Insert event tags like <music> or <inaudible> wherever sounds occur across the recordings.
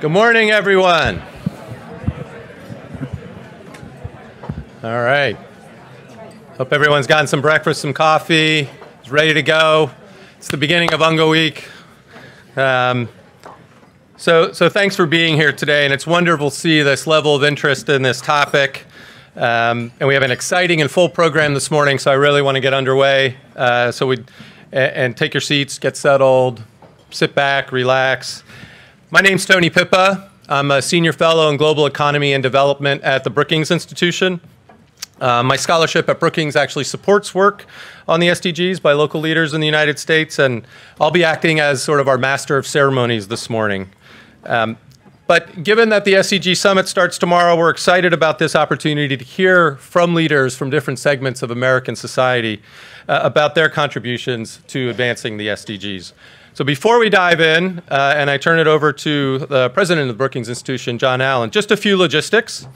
Good morning, everyone. All right. Hope everyone's gotten some breakfast, some coffee, is ready to go. It's the beginning of UNGA Week. Um, so, so thanks for being here today, and it's wonderful to see this level of interest in this topic. Um, and we have an exciting and full program this morning, so I really want to get underway. Uh, so we and, and take your seats, get settled, sit back, relax. My name's Tony Pipa. I'm a senior fellow in global economy and development at the Brookings Institution. Uh, my scholarship at Brookings actually supports work on the SDGs by local leaders in the United States, and I'll be acting as sort of our master of ceremonies this morning. Um, but given that the SDG Summit starts tomorrow, we're excited about this opportunity to hear from leaders from different segments of American society uh, about their contributions to advancing the SDGs. So before we dive in, uh, and I turn it over to the president of the Brookings Institution, John Allen, just a few logistics.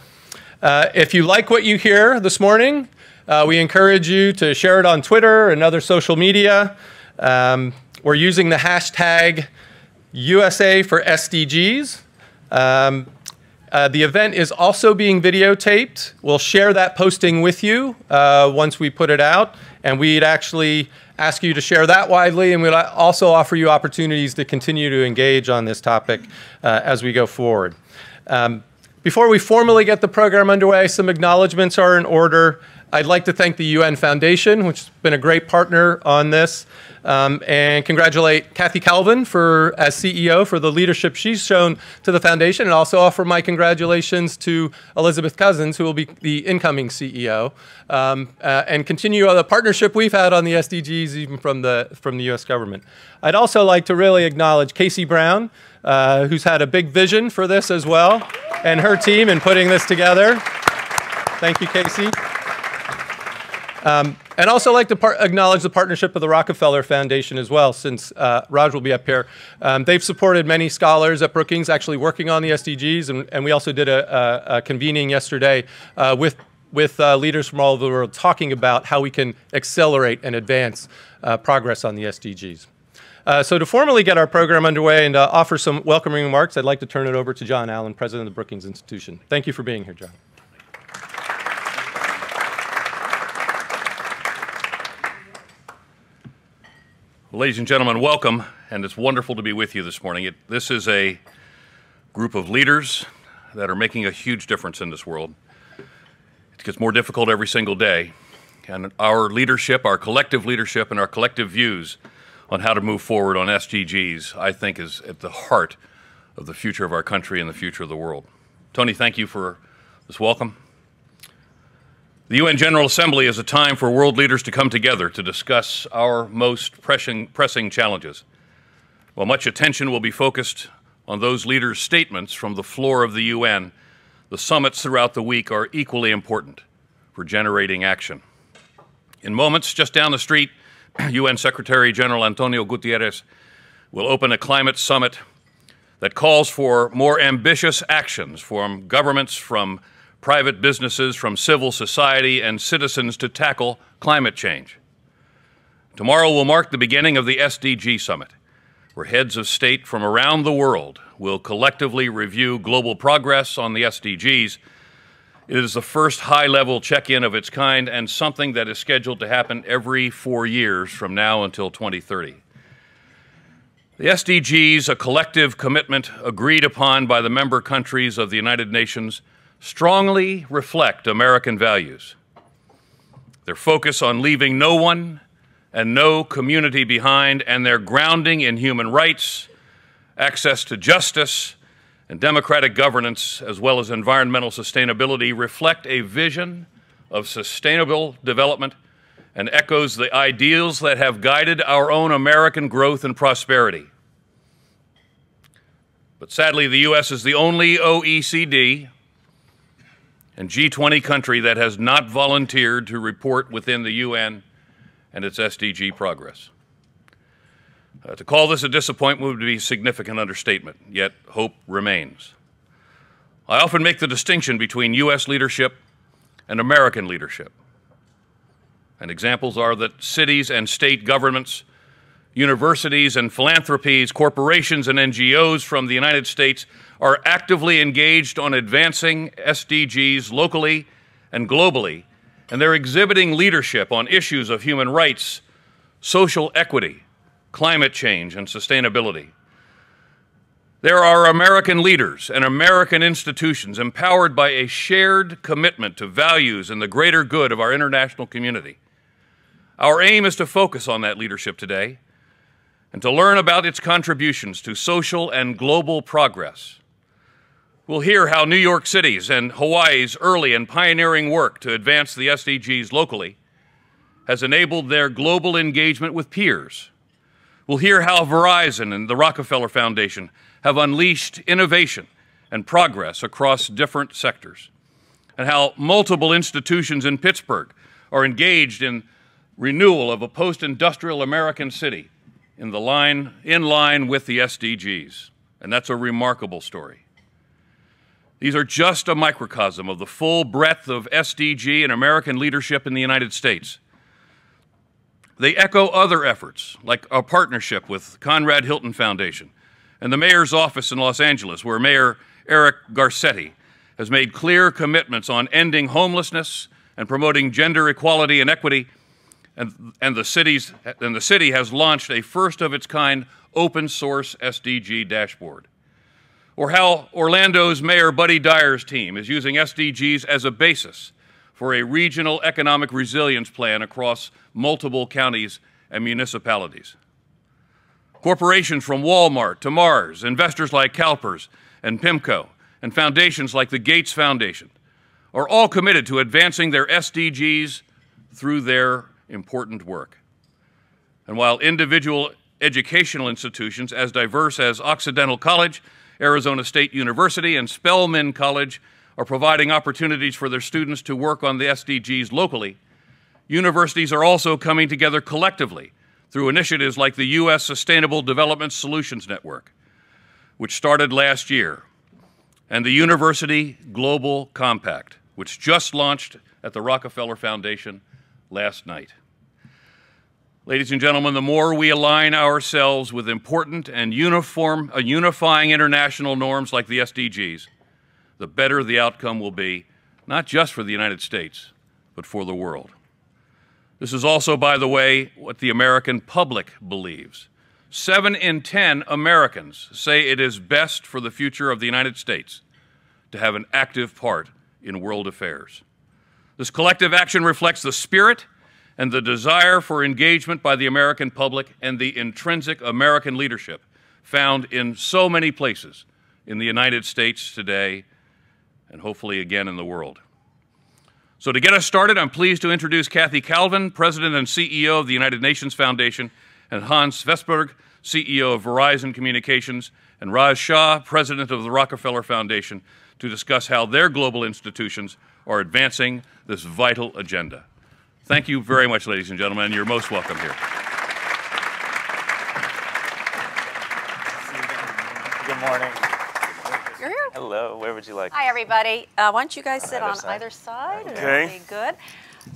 Uh, if you like what you hear this morning, uh, we encourage you to share it on Twitter and other social media. Um, we're using the hashtag USA for SDGs. Um, uh, the event is also being videotaped. We'll share that posting with you uh, once we put it out, and we'd actually ask you to share that widely, and we'll also offer you opportunities to continue to engage on this topic uh, as we go forward. Um, before we formally get the program underway, some acknowledgments are in order. I'd like to thank the UN Foundation, which has been a great partner on this, um, and congratulate Kathy Calvin for as CEO for the leadership she's shown to the foundation, and also offer my congratulations to Elizabeth Cousens, who will be the incoming CEO, um, uh, and continue the partnership we've had on the SDGs even from the from the U.S. government. I'd also like to really acknowledge Kaysie Brown uh, who's had a big vision for this as well, and her team in putting this together. Thank you, Kaysie. Um, and also like to acknowledge the partnership of the Rockefeller Foundation as well, since uh, Raj will be up here. Um, they've supported many scholars at Brookings actually working on the SDGs, and, and we also did a, a, a convening yesterday uh, with with uh, leaders from all over the world talking about how we can accelerate and advance uh, progress on the SDGs. Uh, so to formally get our program underway and uh, offer some welcoming remarks, I'd like to turn it over to John Allen, President of the Brookings Institution. Thank you for being here, John. Ladies and gentlemen, welcome, and it's wonderful to be with you this morning. It, this is a group of leaders that are making a huge difference in this world. It gets more difficult every single day, and our leadership, our collective leadership, and our collective views on how to move forward on SDGs, I think is at the heart of the future of our country and the future of the world. Tony, thank you for this welcome. The UN General Assembly is a time for world leaders to come together to discuss our most pressing, pressing challenges. While much attention will be focused on those leaders' statements from the floor of the UN, the summits throughout the week are equally important for generating action. In moments just down the street, <clears throat> UN Secretary General Antonio Guterres will open a climate summit that calls for more ambitious actions from governments, from private businesses, from civil society, and citizens to tackle climate change. Tomorrow will mark the beginning of the SDG Summit, where heads of state from around the world will collectively review global progress on the SDGs it is the first high level check in of its kind and something that is scheduled to happen every four years from now until 2030. The SDGs, a collective commitment agreed upon by the member countries of the United Nations, strongly reflect American values. Their focus on leaving no one and no community behind, and their grounding in human rights, access to justice, and democratic governance, as well as environmental sustainability, reflect a vision of sustainable development and echoes the ideals that have guided our own American growth and prosperity. But sadly, the U.S. is the only OECD and G20 country that has not volunteered to report within the UN and its SDG progress. Uh, to call this a disappointment would be a significant understatement, yet hope remains. I often make the distinction between U.S. leadership and American leadership. And examples are that cities and state governments universities and philanthropies, corporations and NGOs from the United States are actively engaged on advancing SDGs locally and globally, and they're exhibiting leadership on issues of human rights, social equity, climate change, and sustainability. There are American leaders and American institutions empowered by a shared commitment to values and the greater good of our international community. Our aim is to focus on that leadership today and to learn about its contributions to social and global progress. We'll hear how New York City's and Hawaii's early and pioneering work to advance the SDGs locally has enabled their global engagement with peers. We'll hear how Verizon and the Rockefeller Foundation have unleashed innovation and progress across different sectors, and how multiple institutions in Pittsburgh are engaged in renewal of a post-industrial American city in, the line, in line with the SDGs. And that's a remarkable story. These are just a microcosm of the full breadth of SDG and American leadership in the United States. They echo other efforts, like a partnership with the Conrad Hilton Foundation and the mayor's office in Los Angeles, where Mayor Eric Garcetti has made clear commitments on ending homelessness and promoting gender equality and equity. And, and, the, city's, and the city has launched a first of its kind open source SDG dashboard or how Orlando's Mayor Buddy Dyer's team is using SDGs as a basis for a regional economic resilience plan across multiple counties and municipalities. Corporations from Walmart to Mars, investors like CalPERS and PIMCO, and foundations like the Gates Foundation are all committed to advancing their SDGs through their important work. And while individual educational institutions as diverse as Occidental College Arizona State University and Spelman College are providing opportunities for their students to work on the SDGs locally, universities are also coming together collectively through initiatives like the U.S. Sustainable Development Solutions Network, which started last year, and the University Global Compact, which just launched at the Rockefeller Foundation last night. Ladies and gentlemen, the more we align ourselves with important and uniform, uh, unifying international norms like the SDGs, the better the outcome will be, not just for the United States, but for the world. This is also, by the way, what the American public believes. Seven in ten Americans say it is best for the future of the United States to have an active part in world affairs. This collective action reflects the spirit and the desire for engagement by the American public and the intrinsic American leadership found in so many places in the United States today and hopefully again in the world. So to get us started, I'm pleased to introduce Kathy Calvin, President and CEO of the United Nations Foundation, and Hans Vestberg, CEO of Verizon Communications, and Raj Shah, President of the Rockefeller Foundation, to discuss how their global institutions are advancing this vital agenda. Thank you very much, ladies and gentlemen, you're most welcome here. Good morning. You're here. Hello. Where would you like? Hi, everybody. Uh, why don't you guys sit either on side. either side? Okay. Okay, good.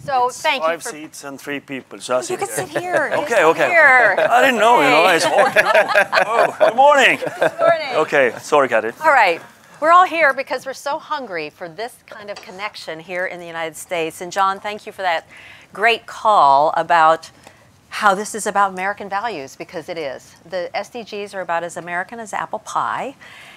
So thank you Five seats and three people. So I'll You sit can here. sit here. Okay, okay. Here. I didn't know, you know. Hey. It's hard to know. Oh, good morning. Morning. Okay, sorry, Kathy. All right. We're all here because we're so hungry for this kind of connection here in the United States. And John, thank you for that great call about how this is about American values because it is. The SDGs are about as American as apple pie.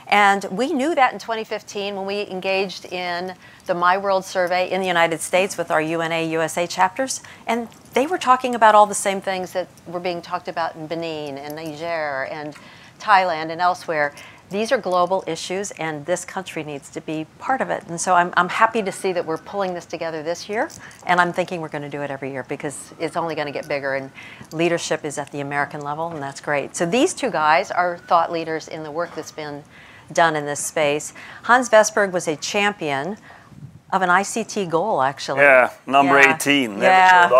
And we knew that in 2015 when we engaged in the My World survey in the United States with our UNA USA chapters. And they were talking about all the same things that were being talked about in Benin and Niger and Thailand and elsewhere. These are global issues, and this country needs to be part of it. And so I'm, I'm happy to see that we're pulling this together this year, and I'm thinking we're going to do it every year because it's only going to get bigger, and leadership is at the American level, and that's great. So these two guys are thought leaders in the work that's been done in this space. Hans Vestberg was a champion of an ICT goal, actually. Yeah, number Yeah. 18 never Yeah. showed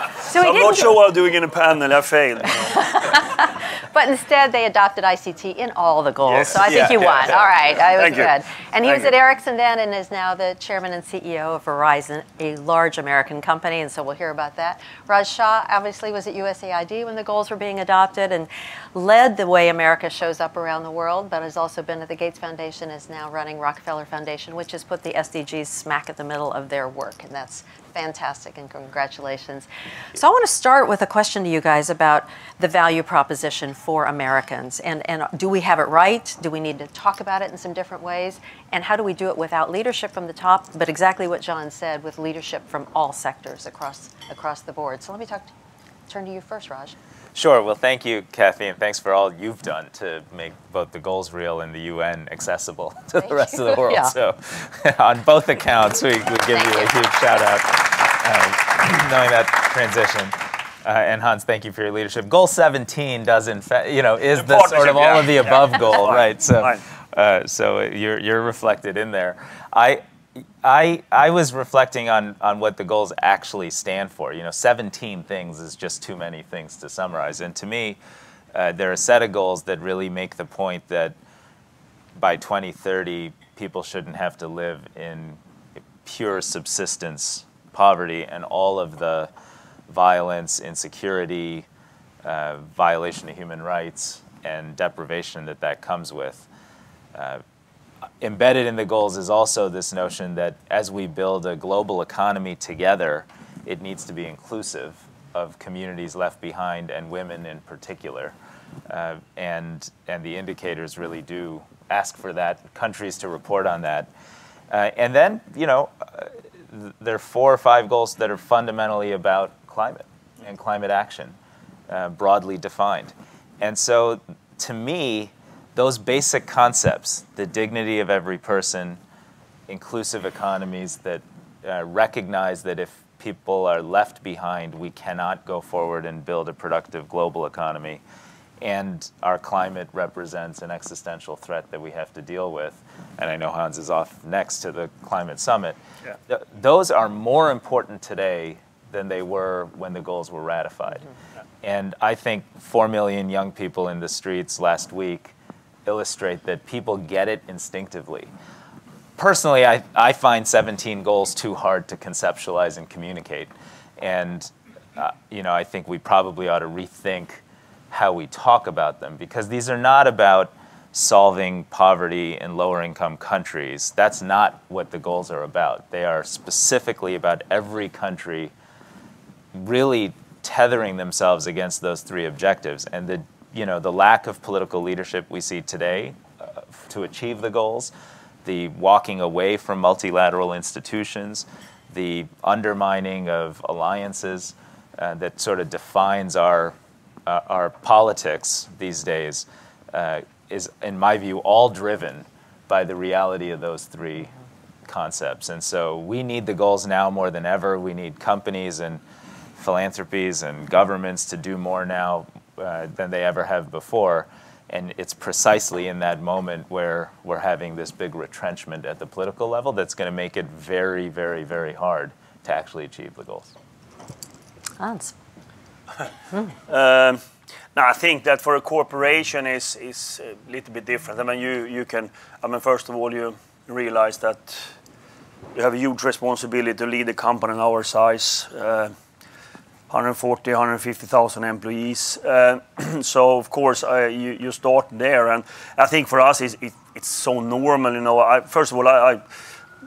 up. <laughs> So he I'm not sure what I'm doing in a panel. I failed. <laughs> but instead, they adopted ICT in all the goals. Yes. So I think Yeah, you yeah, won. yeah. All right, I was Thank you. good. And he Thank was at you. Ericsson then and is now the chairman and CEO of Verizon, a large American company. And so we'll hear about that. Raj Shah obviously was at USAID when the goals were being adopted and led the way America shows up around the world, but has also been at the Gates Foundation, is now running Rockefeller Foundation, which has put the SDGs smack at the middle of their work. And that's fantastic and congratulations. So I want to start with a question to you guys about the value proposition for Americans. And, and do we have it right? Do we need to talk about it in some different ways? And how do we do it without leadership from the top, but exactly what John said, with leadership from all sectors across, across the board? So let me talk, turn to you first, Raj. Sure. Well, thank you, Kathy, and thanks for all you've done to make both the goals real and the UN accessible <laughs> to Thank the rest of the world. Yeah. So, <laughs> on both accounts, we, we give you a huge shout out, um, <clears throat> knowing that transition. Uh, and Hans, thank you for your leadership. Goal 17 does, in fact, you know, is the sort of partnership, all of the above goal, right? So, uh, so you're you're reflected in there. I. I, I was reflecting on, on what the goals actually stand for. You know, 17 things is just too many things to summarize. And to me, uh, they're a set of goals that really make the point that by 2030, people shouldn't have to live in pure subsistence poverty and all of the violence, insecurity, uh, violation of human rights, and deprivation that that comes with. Uh, embedded in the goals is also this notion that as we build a global economy together, it needs to be inclusive of communities left behind and women in particular. Uh, and, and the indicators really do ask for that, countries to report on that. Uh, and then, you know, uh, there are four or five goals that are fundamentally about climate and climate action, uh, broadly defined. And so, to me, those basic concepts, the dignity of every person, inclusive economies that uh, recognize that if people are left behind, we cannot go forward and build a productive global economy. And our climate represents an existential threat that we have to deal with. And I know Hans is off next to the climate summit. Yeah. Th- those are more important today than they were when the goals were ratified. And I think 4 million young people in the streets last week illustrate that people get it instinctively. Personally, I, I find 17 goals too hard to conceptualize and communicate. And, uh, you know, I think we probably ought to rethink how we talk about them because these are not about solving poverty in lower income countries. That's not what the goals are about. They are specifically about every country really tethering themselves against those three objectives and the you know the lack of political leadership we see today uh, to achieve the goals the walking away from multilateral institutions the undermining of alliances uh, that sort of defines our uh, our politics these days uh, is in my view all driven by the reality of those three concepts. And so we need the goals now more than ever. We need companies and philanthropies and governments to do more now uh, than they ever have before. And it's precisely in that moment where we're having this big retrenchment at the political level that's going to make it very, very, very hard to actually achieve the goals. Hans. <laughs> Um, now, I think that for a corporation is is a little bit different. I mean, you you can. I mean, first of all, you realize that you have a huge responsibility to lead a company in our size. Uh, 140, 150,000 employees. Uh, <clears throat> so of course you, start there, and I think for us it's, so normal. You know, first of all,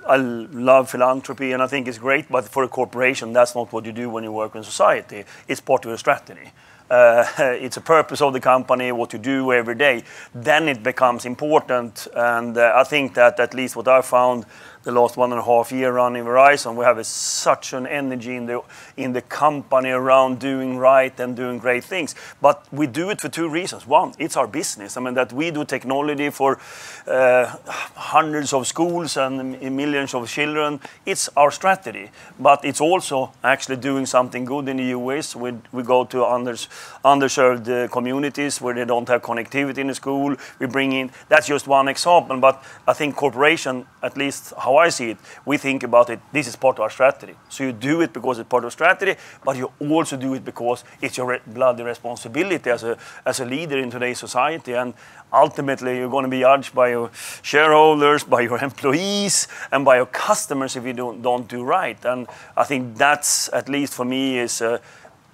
I love philanthropy and I think it's great, but for a corporation, that's not what you do when you work in society. It's part of your strategy. Uh, <laughs> it's a purpose of the company, what you do every day. Then it becomes important, and uh, I think that at least what I found the last one and a half year running Verizon, we have such an energy in the in the company around doing right and doing great things. But we do it for two reasons. One, it's our business. I mean that we do technology for uh, hundreds of schools and millions of children. It's our strategy, but it's also actually doing something good in the US. We we go to unders, underserved uh, communities where they don't have connectivity in the school. We bring in. That's just one example, but I think corporation, at least how how I see it, we think about it, this is part of our strategy. So you do it because it's part of strategy, but you also do it because it's your bloody responsibility as a, as a leader in today's society. And ultimately, you're going to be judged by your shareholders, by your employees, and by your customers if you don't, don't do right. And I think that's, at least for me, is a,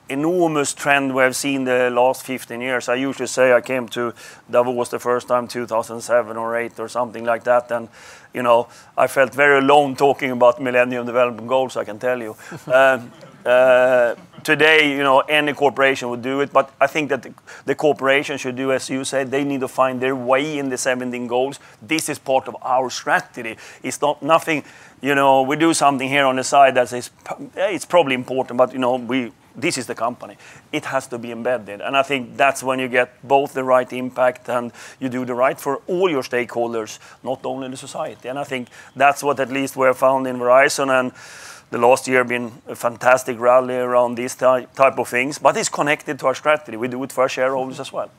enormous trend we have seen the last 15 years. I usually say I came to Davos the first time 2007 or 8 or something like that, and you know I felt very alone talking about Millennium Development Goals. I can tell you. um, <laughs> uh, today, you know, any corporation would do it, but I think that the, the, corporation should do, as you said, they need to find their way in the 17 goals. This is part of our strategy. It's not nothing, you know, we do something here on the side that is, it's probably important, but you know, we this is the company. It has to be embedded. And I think that's when you get both the right impact and you do the right for all your stakeholders, not only the society. And I think that's what at least we have found in Verizon and the last year been a fantastic rally around these type of things, but it's connected to our strategy. We do it for our shareholders as well.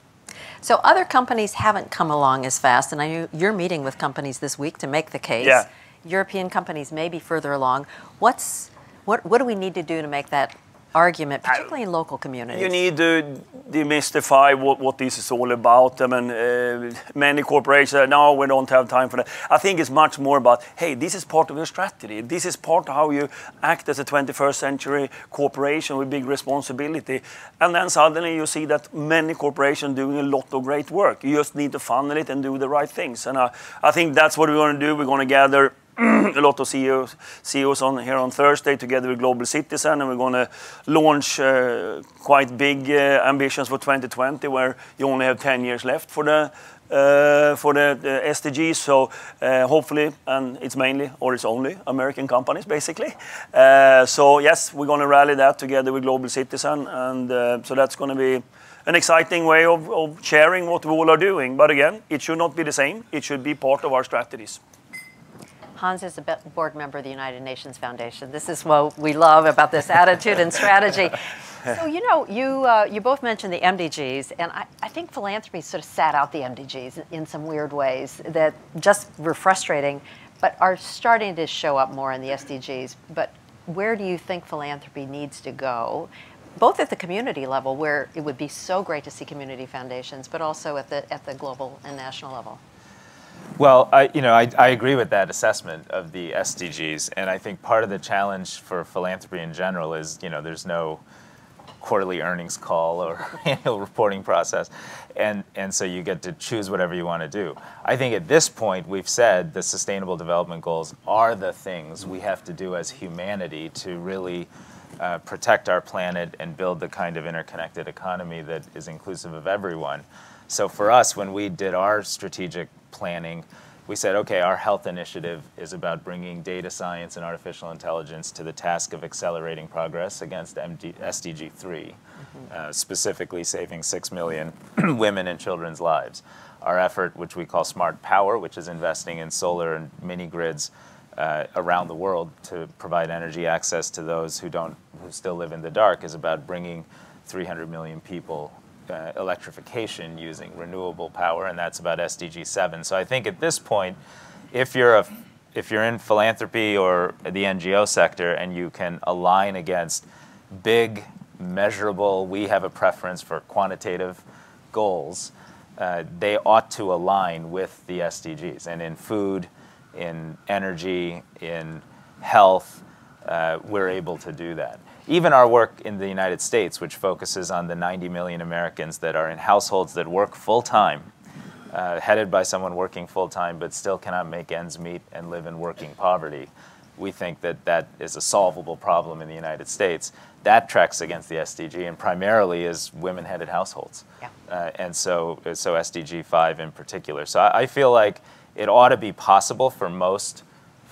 So other companies haven't come along as fast, and I know you're meeting with companies this week to make the case. Yeah. European companies may be further along. What's what, what do we need to do to make that argument, particularly in local communities. You need to demystify what, what this is all about. I mean, uh, many corporations say, no, we don't have time for that. I think it's much more about, hey, this is part of your strategy. This is part of how you act as a 21st century corporation with big responsibility. And then suddenly you see that many corporations doing a lot of great work. You just need to funnel it and do the right things. And I, I think that's what we're going to do. We're going to gather a lot of CEOs, CEOs on here on Thursday together with Global Citizen, and we're going to launch uh, quite big uh, ambitions for 2020, where you only have 10 years left for the uh, for the, the, SDGs. So uh, hopefully, and it's mainly or it's only American companies basically. Uh, so yes, we're going to rally that together with Global Citizen, and uh, so that's going to be an exciting way of, of sharing what we all are doing. But again, it should not be the same. It should be part of our strategies. Hans is a board member of the United Nations Foundation. This is what we love about this attitude and strategy. So, you know, you, uh, you both mentioned the MDGs, and I, I think philanthropy sort of sat out the MDGs in some weird ways that just were frustrating, but are starting to show up more in the SDGs. But where do you think philanthropy needs to go? both at the community level, where it would be so great to see community foundations, but also at the, at the global and national level. Well, I, you know, I, I agree with that assessment of the SDGs, and I think part of the challenge for philanthropy in general is, you know, there's no quarterly earnings call or <laughs> annual reporting process, and and so you get to choose whatever you want to do. I think at this point we've said the Sustainable Development Goals are the things we have to do as humanity to really. Uh, protect our planet and build the kind of interconnected economy that is inclusive of everyone. So for us, when we did our strategic planning, we said, okay, our health initiative is about bringing data science and artificial intelligence to the task of accelerating progress against MD, SDG 3, mm-hmm. uh, specifically saving 6 million <clears throat> women and children's lives. Our effort, which we call Smart Power, which is investing in solar and mini grids uh, around the world to provide energy access to those who don't, who still live in the dark, is about bringing 300 million people uh, electrification using renewable power, and that's about SDG 7. So I think at this point, if you're a if you're in philanthropy or the NGO sector and you can align against big, measurable, we have a preference for quantitative goals, uh, they ought to align with the SDGs. And in food, in energy, in health, uh, we're able to do that even our work in the United States, which focuses on the 90 million Americans that are in households that work full time, uh, headed by someone working full time but still cannot make ends meet and live in working poverty, we think that that is a solvable problem in the United States. That tracks against the SDG and primarily is women headed households. Yeah. Uh, and so, so SDG 5 in particular. So I, I feel like it ought to be possible for most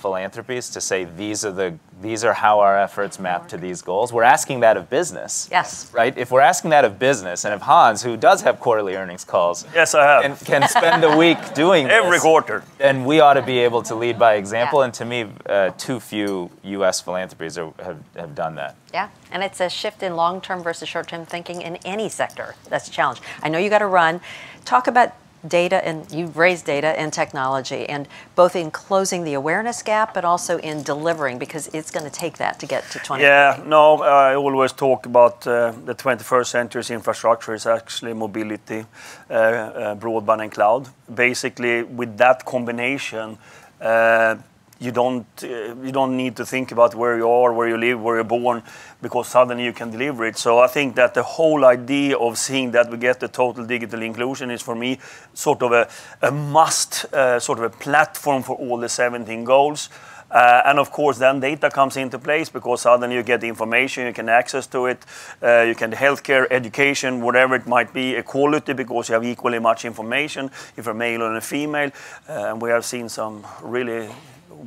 philanthropies to say these are the these are how our efforts map to these goals. We're asking that of business. Yes. Right? If we're asking that of business, and if Hans, who does have quarterly earnings calls, yes, I have, and can spend a week <laughs> doing every this, quarter, then we ought to be able to lead by example. Yeah. And to me, uh, too few U.S. philanthropies are, have have done that. Yeah, and it's a shift in long-term versus short-term thinking in any sector. That's a challenge. I know you got to run. Talk about data and you've raised data and technology, and both in closing the awareness gap, but also in delivering, because it's going to take that to get to 20. Yeah, no, I always talk about uh, the 21st century's infrastructure is actually mobility, uh, uh, broadband, and cloud. Basically, with that combination, uh, you don't uh, you don't need to think about where you are, where you live, where you're born, because suddenly you can deliver it. So I think that the whole idea of seeing that we get the total digital inclusion is for me sort of a, a must, uh, sort of a platform for all the 17 goals. Uh, and of course, then data comes into place because suddenly you get information, you can access to it, uh, you can healthcare, education, whatever it might be, equality because you have equally much information if you're male or a female. Uh, and we have seen some really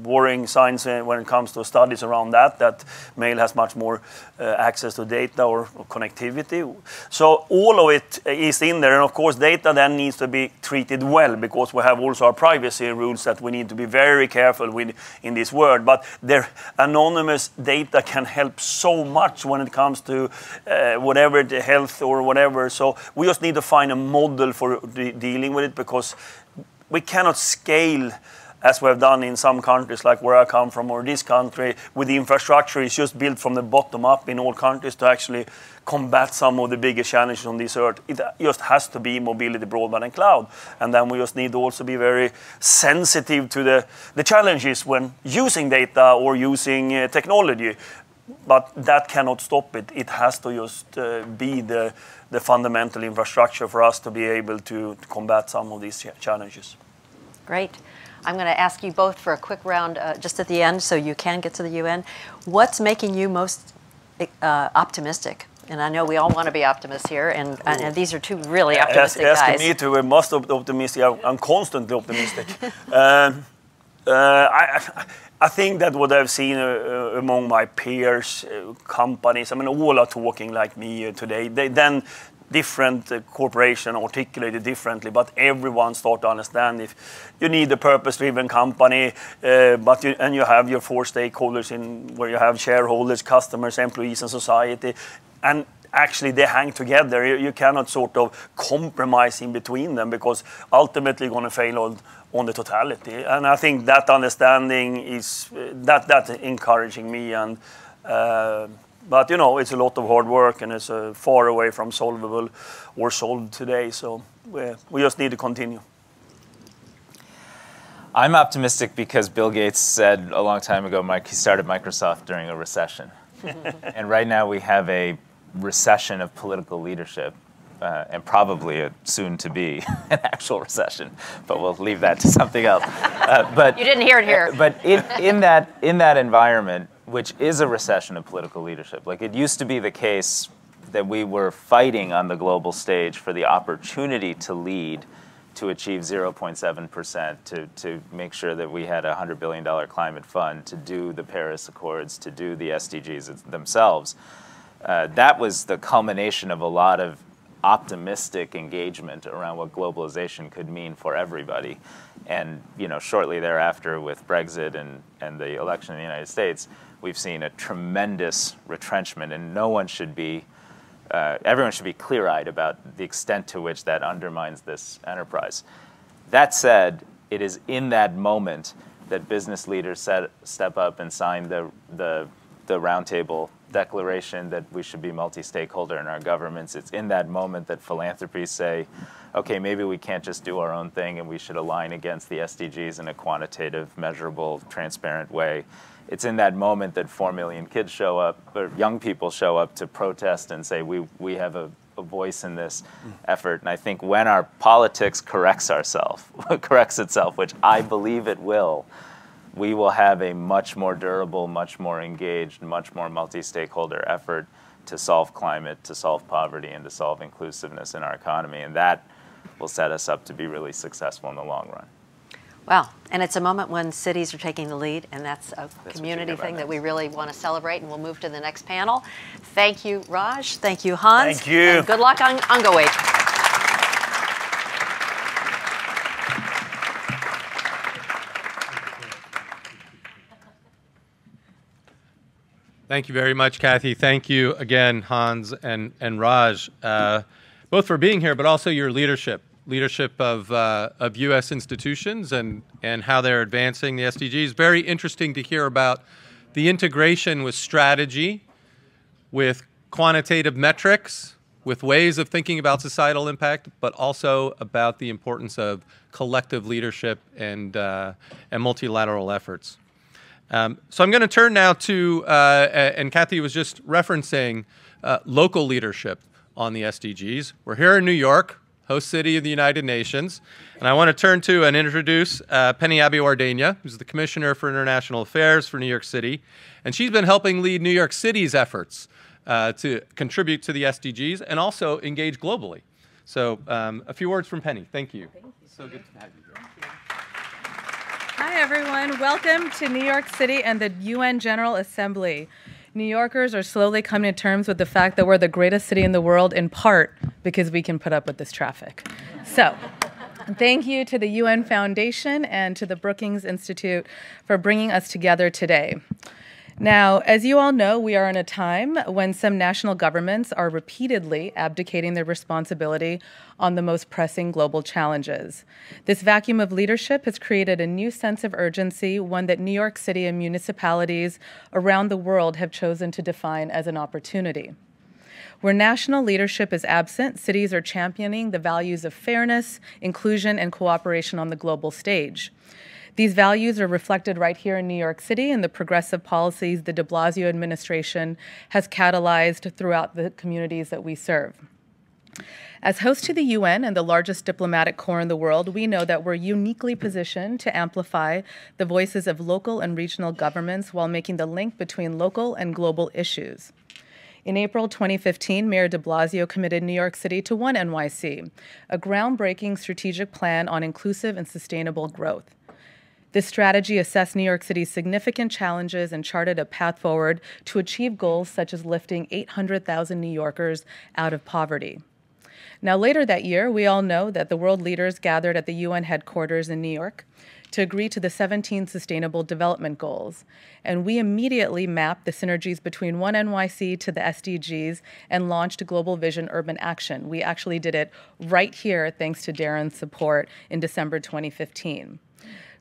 worrying signs when it comes to studies around that, that male has much more uh, access to data or, or, connectivity. So all of it is in there. And of course, data then needs to be treated well because we have also our privacy rules that we need to be very careful with in this world. But their anonymous data can help so much when it comes to uh, whatever the health or whatever. So we just need to find a model for de dealing with it because we cannot scale as we have done in some countries like where I come from or this country, with the infrastructure is just built from the bottom up in all countries to actually combat some of the biggest challenges on this earth. It just has to be mobility, broadband, and cloud. And then we just need to also be very sensitive to the, the challenges when using data or using uh, technology. But that cannot stop it. It has to just uh, be the, the fundamental infrastructure for us to be able to, to combat some of these challenges. Great. I'm going to ask you both for a quick round uh, just at the end so you can get to the UN. What's making you most uh, optimistic? And I know we all want to be optimists here, and, and, and these are two really optimistic ask, guys. Asking me to be most optimistic, I'm constantly optimistic. <laughs> um, uh, I, I think that what I've seen uh, among my peers, uh, companies, I mean, all are talking like me today. They, then different uh, corporation articulated differently, but everyone start to understand if you need a purpose-driven company, uh, but you, and you have your four stakeholders in where you have shareholders, customers, employees, and society, and actually they hang together. You, you cannot sort of compromise in between them because ultimately you're going to fail on, on the totality. And I think that understanding is uh, that that encouraging me and. Uh, but you know, it's a lot of hard work and it's uh, far away from solvable or solved today. So we, we just need to continue. I'm optimistic because Bill Gates said a long time ago Mike, he started Microsoft during a recession. <laughs> and right now we have a recession of political leadership. Uh, and probably a soon to be <laughs> an actual recession, but we'll leave that to something else. Uh, but you didn't hear it here. but in, in that in that environment, which is a recession of political leadership. Like it used to be the case that we were fighting on the global stage for the opportunity to lead to achieve 0.7%, to, to make sure that we had a $100 billion climate fund, to do the Paris Accords, to do the SDGs themselves. Uh, that was the culmination of a lot of optimistic engagement around what globalization could mean for everybody. And you know, shortly thereafter, with Brexit and, and the election in the United States, we've seen a tremendous retrenchment, and no one should be, uh, everyone should be clear eyed about the extent to which that undermines this enterprise. That said, it is in that moment that business leaders set, step up and sign the, the, the roundtable declaration that we should be multi stakeholder in our governments. It's in that moment that philanthropies say, okay, maybe we can't just do our own thing and we should align against the SDGs in a quantitative, measurable, transparent way it's in that moment that four million kids show up, or young people show up to protest and say we we have a, a voice in this effort. And I think when our politics corrects ourselves, <laughs> corrects itself, which I believe it will, we will have a much more durable, much more engaged, much more multi-stakeholder effort to solve climate, to solve poverty, and to solve inclusiveness in our economy. And that will set us up to be really successful in the long run. Wow. And it's a moment when cities are taking the lead, and that's a that's community thing that we really want to celebrate. And we'll move to the next panel. Thank you, Raj. Thank you, Hans. Thank you. And good luck on UNGA Week. Thank you very much, Kathy. Thank you again, Hans and, and Raj, uh, both for being here, but also your leadership leadership of, uh, of U.S. institutions and, and how they're advancing the SDGs. Very interesting to hear about the integration with strategy, with quantitative metrics, with ways of thinking about societal impact, but also about the importance of collective leadership and, uh, and multilateral efforts. Um, so I'm going to turn now to, uh, and Kathy was just referencing uh, local leadership on the SDGs. We're here in New York, host city of the United Nations, and I want to turn to and introduce uh, Penny Abeywardena, who's the Commissioner for International Affairs for New York City, and she's been helping lead New York City's efforts uh, to contribute to the SDGs and also engage globally. So um, a few words from Penny. Thank you. Thank you. So good to have you here. Hi, everyone. Welcome to New York City and the UN General Assembly. New Yorkers are slowly coming to terms with the fact that we're the greatest city in the world, in part because we can put up with this traffic. So, thank you to the UN Foundation and to the Brookings Institute for bringing us together today. Now, as you all know, we are in a time when some national governments are repeatedly abdicating their responsibility on the most pressing global challenges. This vacuum of leadership has created a new sense of urgency, one that New York City and municipalities around the world have chosen to define as an opportunity. Where national leadership is absent, cities are championing the values of fairness, inclusion, and cooperation on the global stage. These values are reflected right here in New York City in the progressive policies the de Blasio administration has catalyzed throughout the communities that we serve. As host to the UN and the largest diplomatic corps in the world, we know that we're uniquely positioned to amplify the voices of local and regional governments while making the link between local and global issues. In April 2015, Mayor de Blasio committed New York City to One NYC, a groundbreaking strategic plan on inclusive and sustainable growth. This strategy assessed New York City's significant challenges and charted a path forward to achieve goals such as lifting 800,000 New Yorkers out of poverty. Now, later that year, we all know that the world leaders gathered at the UN headquarters in New York to agree to the 17 Sustainable Development Goals. And we immediately mapped the synergies between One NYC to the SDGs and launched Global Vision Urban Action. We actually did it right here, thanks to Darren's support in December 2015.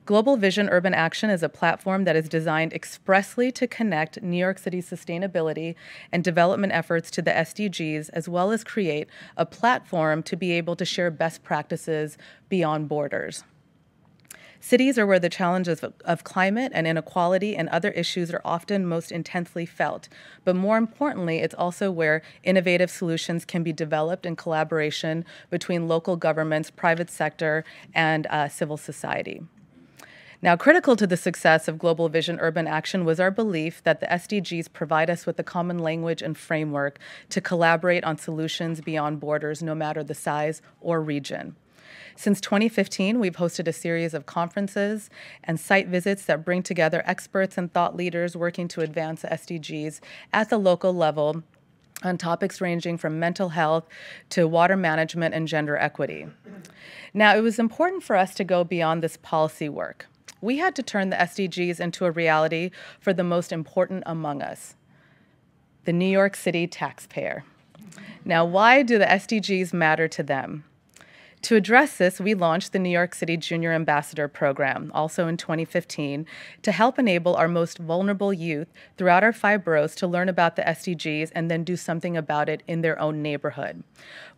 Global Vision Urban Action is a platform that is designed expressly to connect New York City's sustainability and development efforts to the SDGs, as well as create a platform to be able to share best practices beyond borders. Cities are where the challenges of climate and inequality and other issues are often most intensely felt. But more importantly, it's also where innovative solutions can be developed in collaboration between local governments, private sector, and uh, civil society. Now, critical to the success of Global Vision Urban Action was our belief that the SDGs provide us with a common language and framework to collaborate on solutions beyond borders, no matter the size or region. Since 2015, we've hosted a series of conferences and site visits that bring together experts and thought leaders working to advance SDGs at the local level on topics ranging from mental health to water management and gender equity. Now, it was important for us to go beyond this policy work we had to turn the SDGs into a reality for the most important among us the New York City taxpayer. Now, why do the SDGs matter to them? To address this, we launched the New York City Junior Ambassador Program, also in 2015, to help enable our most vulnerable youth throughout our five boroughs to learn about the SDGs and then do something about it in their own neighborhood.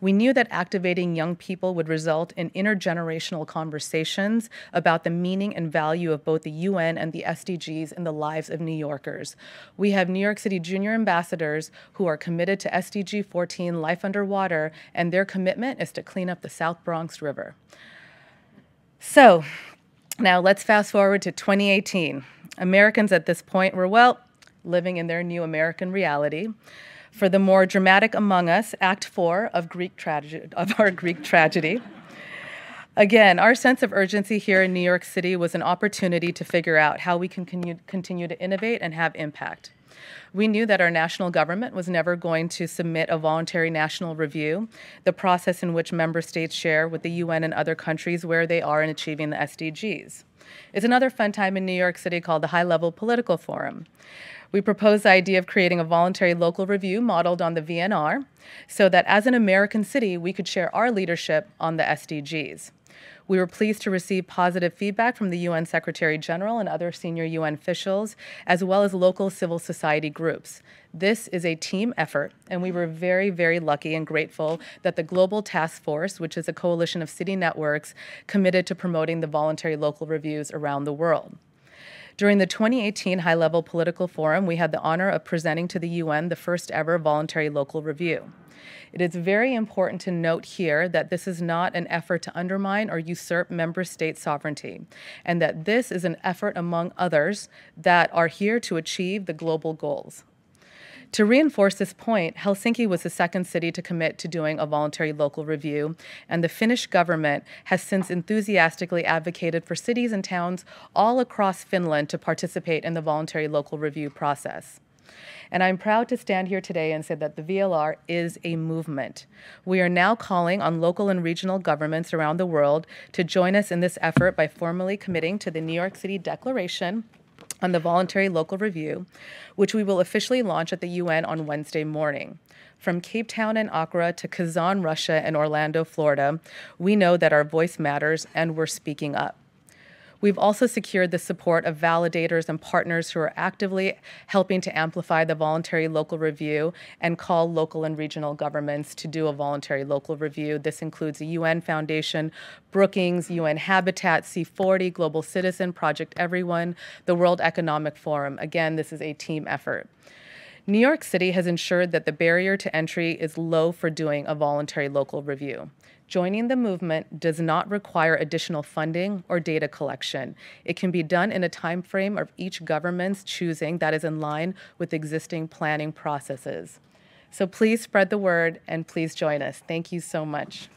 We knew that activating young people would result in intergenerational conversations about the meaning and value of both the UN and the SDGs in the lives of New Yorkers. We have New York City Junior Ambassadors who are committed to SDG 14 Life Underwater, and their commitment is to clean up the South Bronx Bronx River. So now let's fast forward to 2018. Americans at this point were, well, living in their new American reality. For the more dramatic among us, Act 4 of, Greek tragedy, of our Greek tragedy. Again, our sense of urgency here in New York City was an opportunity to figure out how we can continue to innovate and have impact. We knew that our national government was never going to submit a voluntary national review, the process in which member states share with the UN and other countries where they are in achieving the SDGs. It's another fun time in New York City called the High Level Political Forum. We proposed the idea of creating a voluntary local review modeled on the VNR so that as an American city, we could share our leadership on the SDGs. We were pleased to receive positive feedback from the UN Secretary General and other senior UN officials, as well as local civil society groups. This is a team effort, and we were very, very lucky and grateful that the Global Task Force, which is a coalition of city networks, committed to promoting the voluntary local reviews around the world. During the 2018 High Level Political Forum, we had the honor of presenting to the UN the first ever voluntary local review. It is very important to note here that this is not an effort to undermine or usurp member state sovereignty, and that this is an effort among others that are here to achieve the global goals. To reinforce this point, Helsinki was the second city to commit to doing a voluntary local review, and the Finnish government has since enthusiastically advocated for cities and towns all across Finland to participate in the voluntary local review process. And I'm proud to stand here today and say that the VLR is a movement. We are now calling on local and regional governments around the world to join us in this effort by formally committing to the New York City Declaration on the voluntary local review, which we will officially launch at the UN on Wednesday morning. From Cape Town and Accra to Kazan, Russia, and Orlando, Florida, we know that our voice matters and we're speaking up. We've also secured the support of validators and partners who are actively helping to amplify the voluntary local review and call local and regional governments to do a voluntary local review. This includes the UN Foundation, Brookings, UN Habitat, C40, Global Citizen, Project Everyone, the World Economic Forum. Again, this is a team effort. New York City has ensured that the barrier to entry is low for doing a voluntary local review. Joining the movement does not require additional funding or data collection. It can be done in a time frame of each government's choosing that is in line with existing planning processes. So please spread the word and please join us. Thank you so much.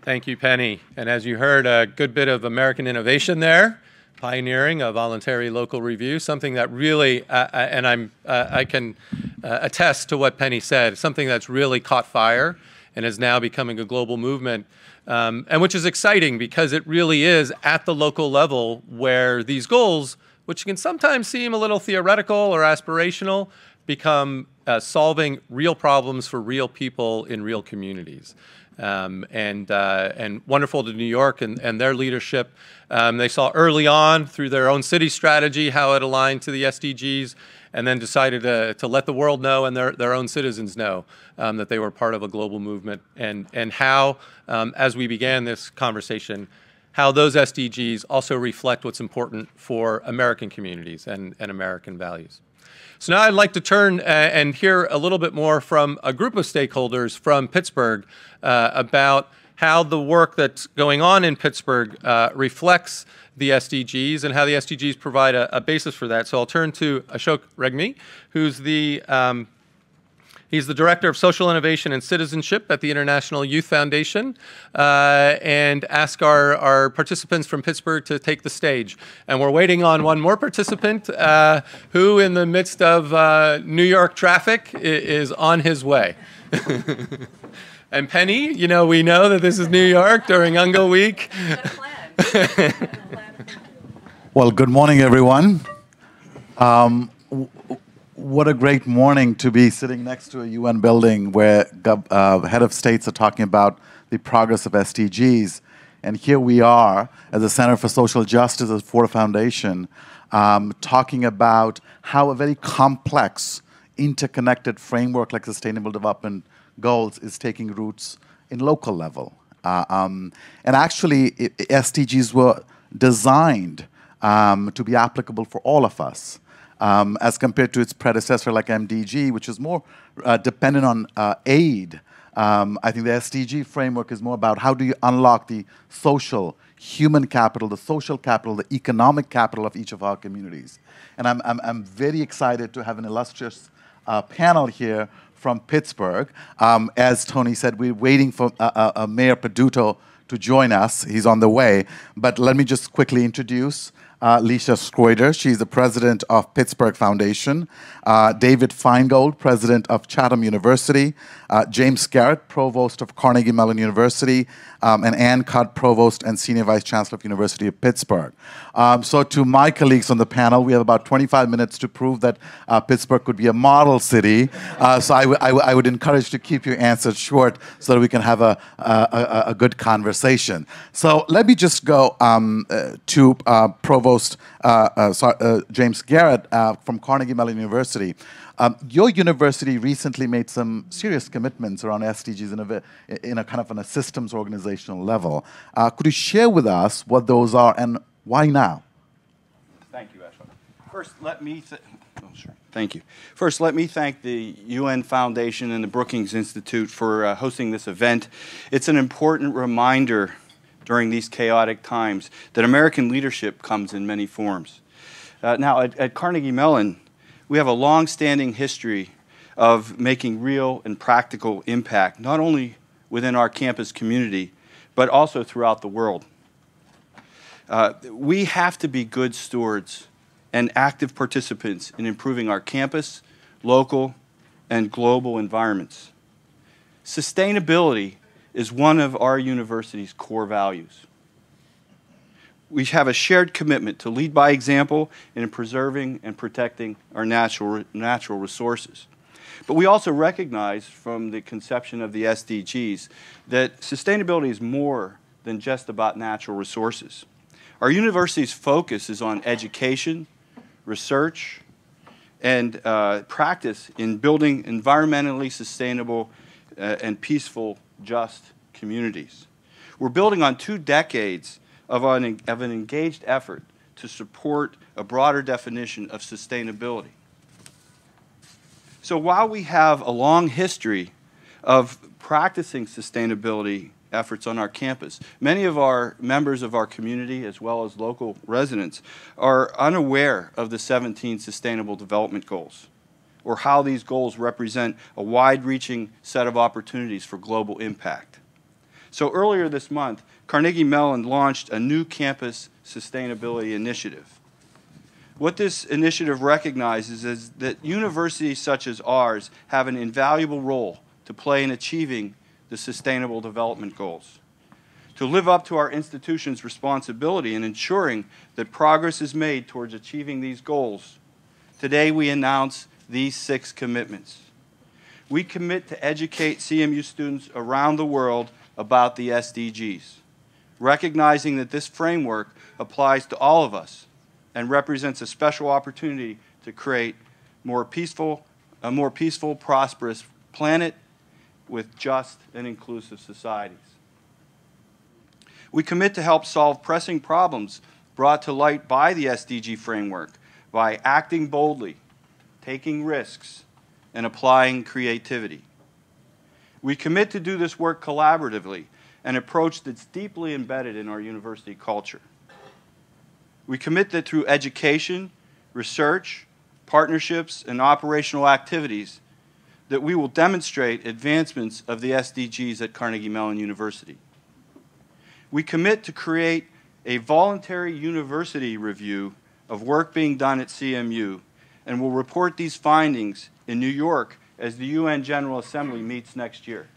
Thank you, Penny. And as you heard, a good bit of American innovation there pioneering a voluntary local review, something that really, uh, uh, and I'm, uh, I can uh, attest to what Penny said, something that's really caught fire and is now becoming a global movement, um, and which is exciting because it really is at the local level where these goals, which can sometimes seem a little theoretical or aspirational, become uh, solving real problems for real people in real communities. Um, and uh, and wonderful to New York and, and their leadership. Um, they saw early on through their own city strategy how it aligned to the SDGs, and then decided to, to let the world know and their, their own citizens know um, that they were part of a global movement, and and how um, as we began this conversation. How those SDGs also reflect what's important for American communities and, and American values. So now I'd like to turn uh, and hear a little bit more from a group of stakeholders from Pittsburgh uh, about how the work that's going on in Pittsburgh uh, reflects the SDGs and how the SDGs provide a, a, basis for that. So I'll turn to Ashok Regmi, who's the um, He's the Director of Social Innovation and Citizenship at the International Youth Foundation, uh, and ask our, our participants from Pittsburgh to take the stage. And we're waiting on one more participant uh, who, in the midst of uh, New York traffic, is on his way. <laughs> and Penny, you know, we know that this is New York during UNGA Week. <laughs> well, good morning, everyone. Um, what a great morning to be sitting next to a UN building where uh, head of states are talking about the progress of SDGs. And here we are as the Center for Social Justice at Ford Foundation um, talking about how a very complex, interconnected framework like Sustainable Development Goals is taking roots in local level. Uh, um, and actually, it, SDGs were designed um, to be applicable for all of us um, as compared to its predecessor like MDG, which is more uh, dependent on uh, aid. Um, I think the SDG framework is more about how do you unlock the social, human capital, the social capital, the economic capital of each of our communities. And I'm, I'm, I'm very excited to have an illustrious uh, panel here from Pittsburgh. Um, as Tony said, we're waiting for uh, uh, uh, Mayor Peduto to join us. He's on the way. But let me just quickly introduce uh, Lisa Schroeder. She's the president of Pittsburgh Foundation. Uh, David Finegold, president of Chatham University. Uh, James Garrett, provost of Carnegie Mellon University. Um, and Ann Cudd, provost and senior vice chancellor of University of Pittsburgh. Um, so to my colleagues on the panel, we have about 25 minutes to prove that uh, Pittsburgh could be a model city. Uh, so I, would encourage to keep your answers short so that we can have a, a, a good conversation. So let me just go um, uh, to provost Provost uh, uh, uh, James Garrett from Carnegie Mellon University. Um, your university recently made some serious commitments around SDGs in a, in a kind of on a systems organizational level. Uh, could you share with us what those are and why now? Thank you, Ashwin. First, let me. oh, sure. Thank you. First, let me thank the UN Foundation and the Brookings Institute for uh, hosting this event. It's an important reminder during these chaotic times, that American leadership comes in many forms. Uh, now, at, at Carnegie Mellon, we have a long standing history of making real and practical impact, not only within our campus community, but also throughout the world. Uh, we have to be good stewards and active participants in improving our campus, local, and global environments. Sustainability is one of our university's core values. We have a shared commitment to lead by example in preserving and protecting our natural, natural resources. But we also recognize from the conception of the SDGs that sustainability is more than just about natural resources. Our university's focus is on education, research, and uh, practice in building environmentally sustainable uh, and peaceful just communities. We're building on two decades of an, of an engaged effort to support a broader definition of sustainability. So while we have a long history of practicing sustainability efforts on our campus, many of our members of our community, as well as local residents, are unaware of the 17 Sustainable Development Goals or how these goals represent a wide-reaching set of opportunities for global impact. So earlier this month, Carnegie Mellon launched a new campus sustainability initiative. What this initiative recognizes is that universities such as ours have an invaluable role to play in achieving the Sustainable Development Goals. To live up to our institution's responsibility in ensuring that progress is made towards achieving these goals, today we announce these six commitments. We commit to educate CMU students around the world about the SDGs, recognizing that this framework applies to all of us and represents a special opportunity to create more peaceful, a more peaceful, prosperous planet with just and inclusive societies. We commit to help solve pressing problems brought to light by the SDG framework by acting boldly taking risks, and applying creativity. We commit to do this work collaboratively, an approach that's deeply embedded in our university culture. We commit that through education, research, partnerships, and operational activities, that we will demonstrate advancements of the SDGs at Carnegie Mellon University. We commit to create a voluntary university review of work being done at CMU and will report these findings in New York as the UN General Assembly meets next year.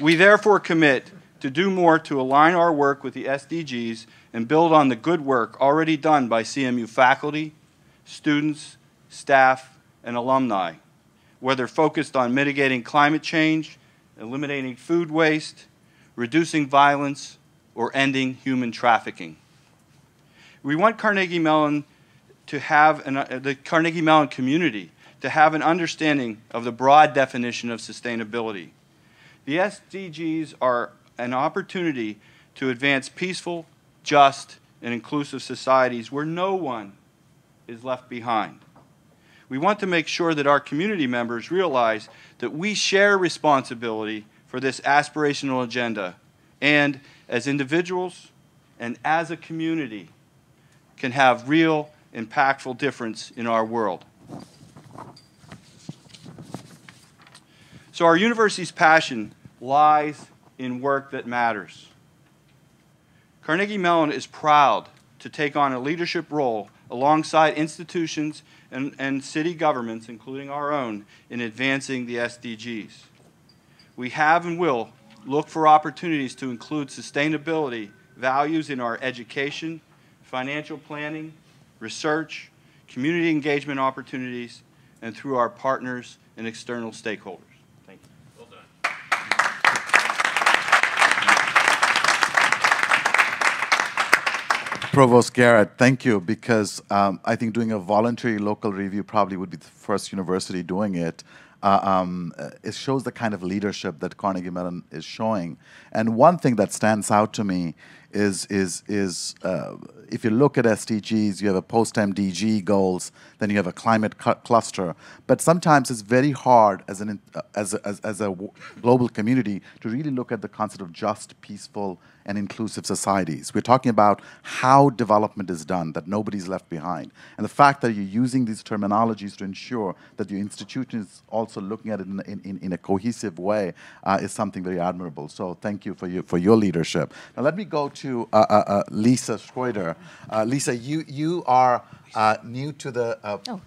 We therefore commit to do more to align our work with the SDGs and build on the good work already done by CMU faculty, students, staff, and alumni, whether focused on mitigating climate change, eliminating food waste, reducing violence, or ending human trafficking. We want Carnegie Mellon to have an, uh, the Carnegie Mellon community to have an understanding of the broad definition of sustainability. The SDGs are an opportunity to advance peaceful, just, and inclusive societies where no one is left behind. We want to make sure that our community members realize that we share responsibility for this aspirational agenda and as individuals and as a community can have real, impactful difference in our world. So our university's passion lies in work that matters. Carnegie Mellon is proud to take on a leadership role alongside institutions and, and city governments, including our own, in advancing the SDGs. We have and will look for opportunities to include sustainability values in our education, financial planning, research, community engagement opportunities, and through our partners and external stakeholders. Thank you. Well done. Provost Garrett, thank you, because um, I think doing a voluntary local review probably would be the first university doing it. Uh, um, it shows the kind of leadership that Carnegie Mellon is showing. And one thing that stands out to me is is is uh, if you look at SDGs, you have a post MDG goals, then you have a climate cluster. But sometimes it's very hard as an uh, as a, as, as a global community to really look at the concept of just, peaceful, and inclusive societies. We're talking about how development is done, that nobody's left behind, and the fact that you're using these terminologies to ensure that your institution is also looking at it in, in, in a cohesive way uh, is something very admirable. So thank you for your for your leadership. Now let me go to uh, uh, uh, Lisa Schroeder. Lisa, you, you are new to the oh,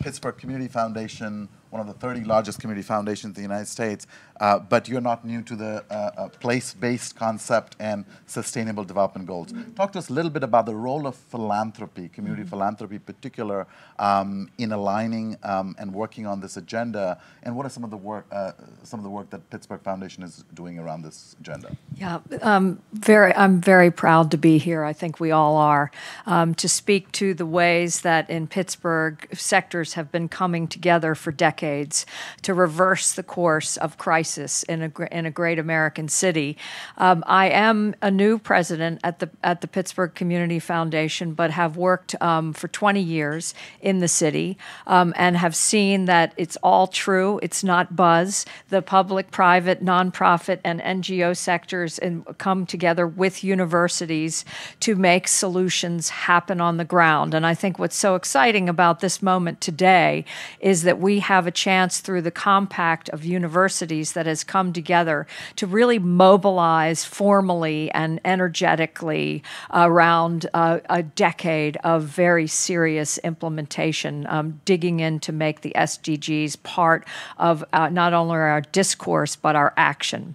Pittsburgh Community Foundation one of the 30 largest community foundations in the United States, uh, but you're not new to the uh, uh, place-based concept and sustainable development goals. Mm-hmm. Talk to us a little bit about the role of philanthropy, community mm-hmm. philanthropy in particular, um, in aligning um, and working on this agenda, and what are some of the work, uh, some of the work that Pittsburgh Foundation is doing around this agenda? Yeah, um, very. I'm very proud to be here. I think we all are um, to speak to the ways that in Pittsburgh sectors have been coming together for decades to reverse the course of crisis in a, in a great American city. Um, I am a new president at the, at the Pittsburgh Community Foundation, but have worked um, for 20 years in the city um, and have seen that it's all true. It's not buzz. The public, private, nonprofit, and NGO sectors in, come together with universities to make solutions happen on the ground. And I think what's so exciting about this moment today is that we have a chance through the compact of universities that has come together to really mobilize formally and energetically around uh, a decade of very serious implementation, um, digging in to make the SDGs part of uh, not only our discourse but our action.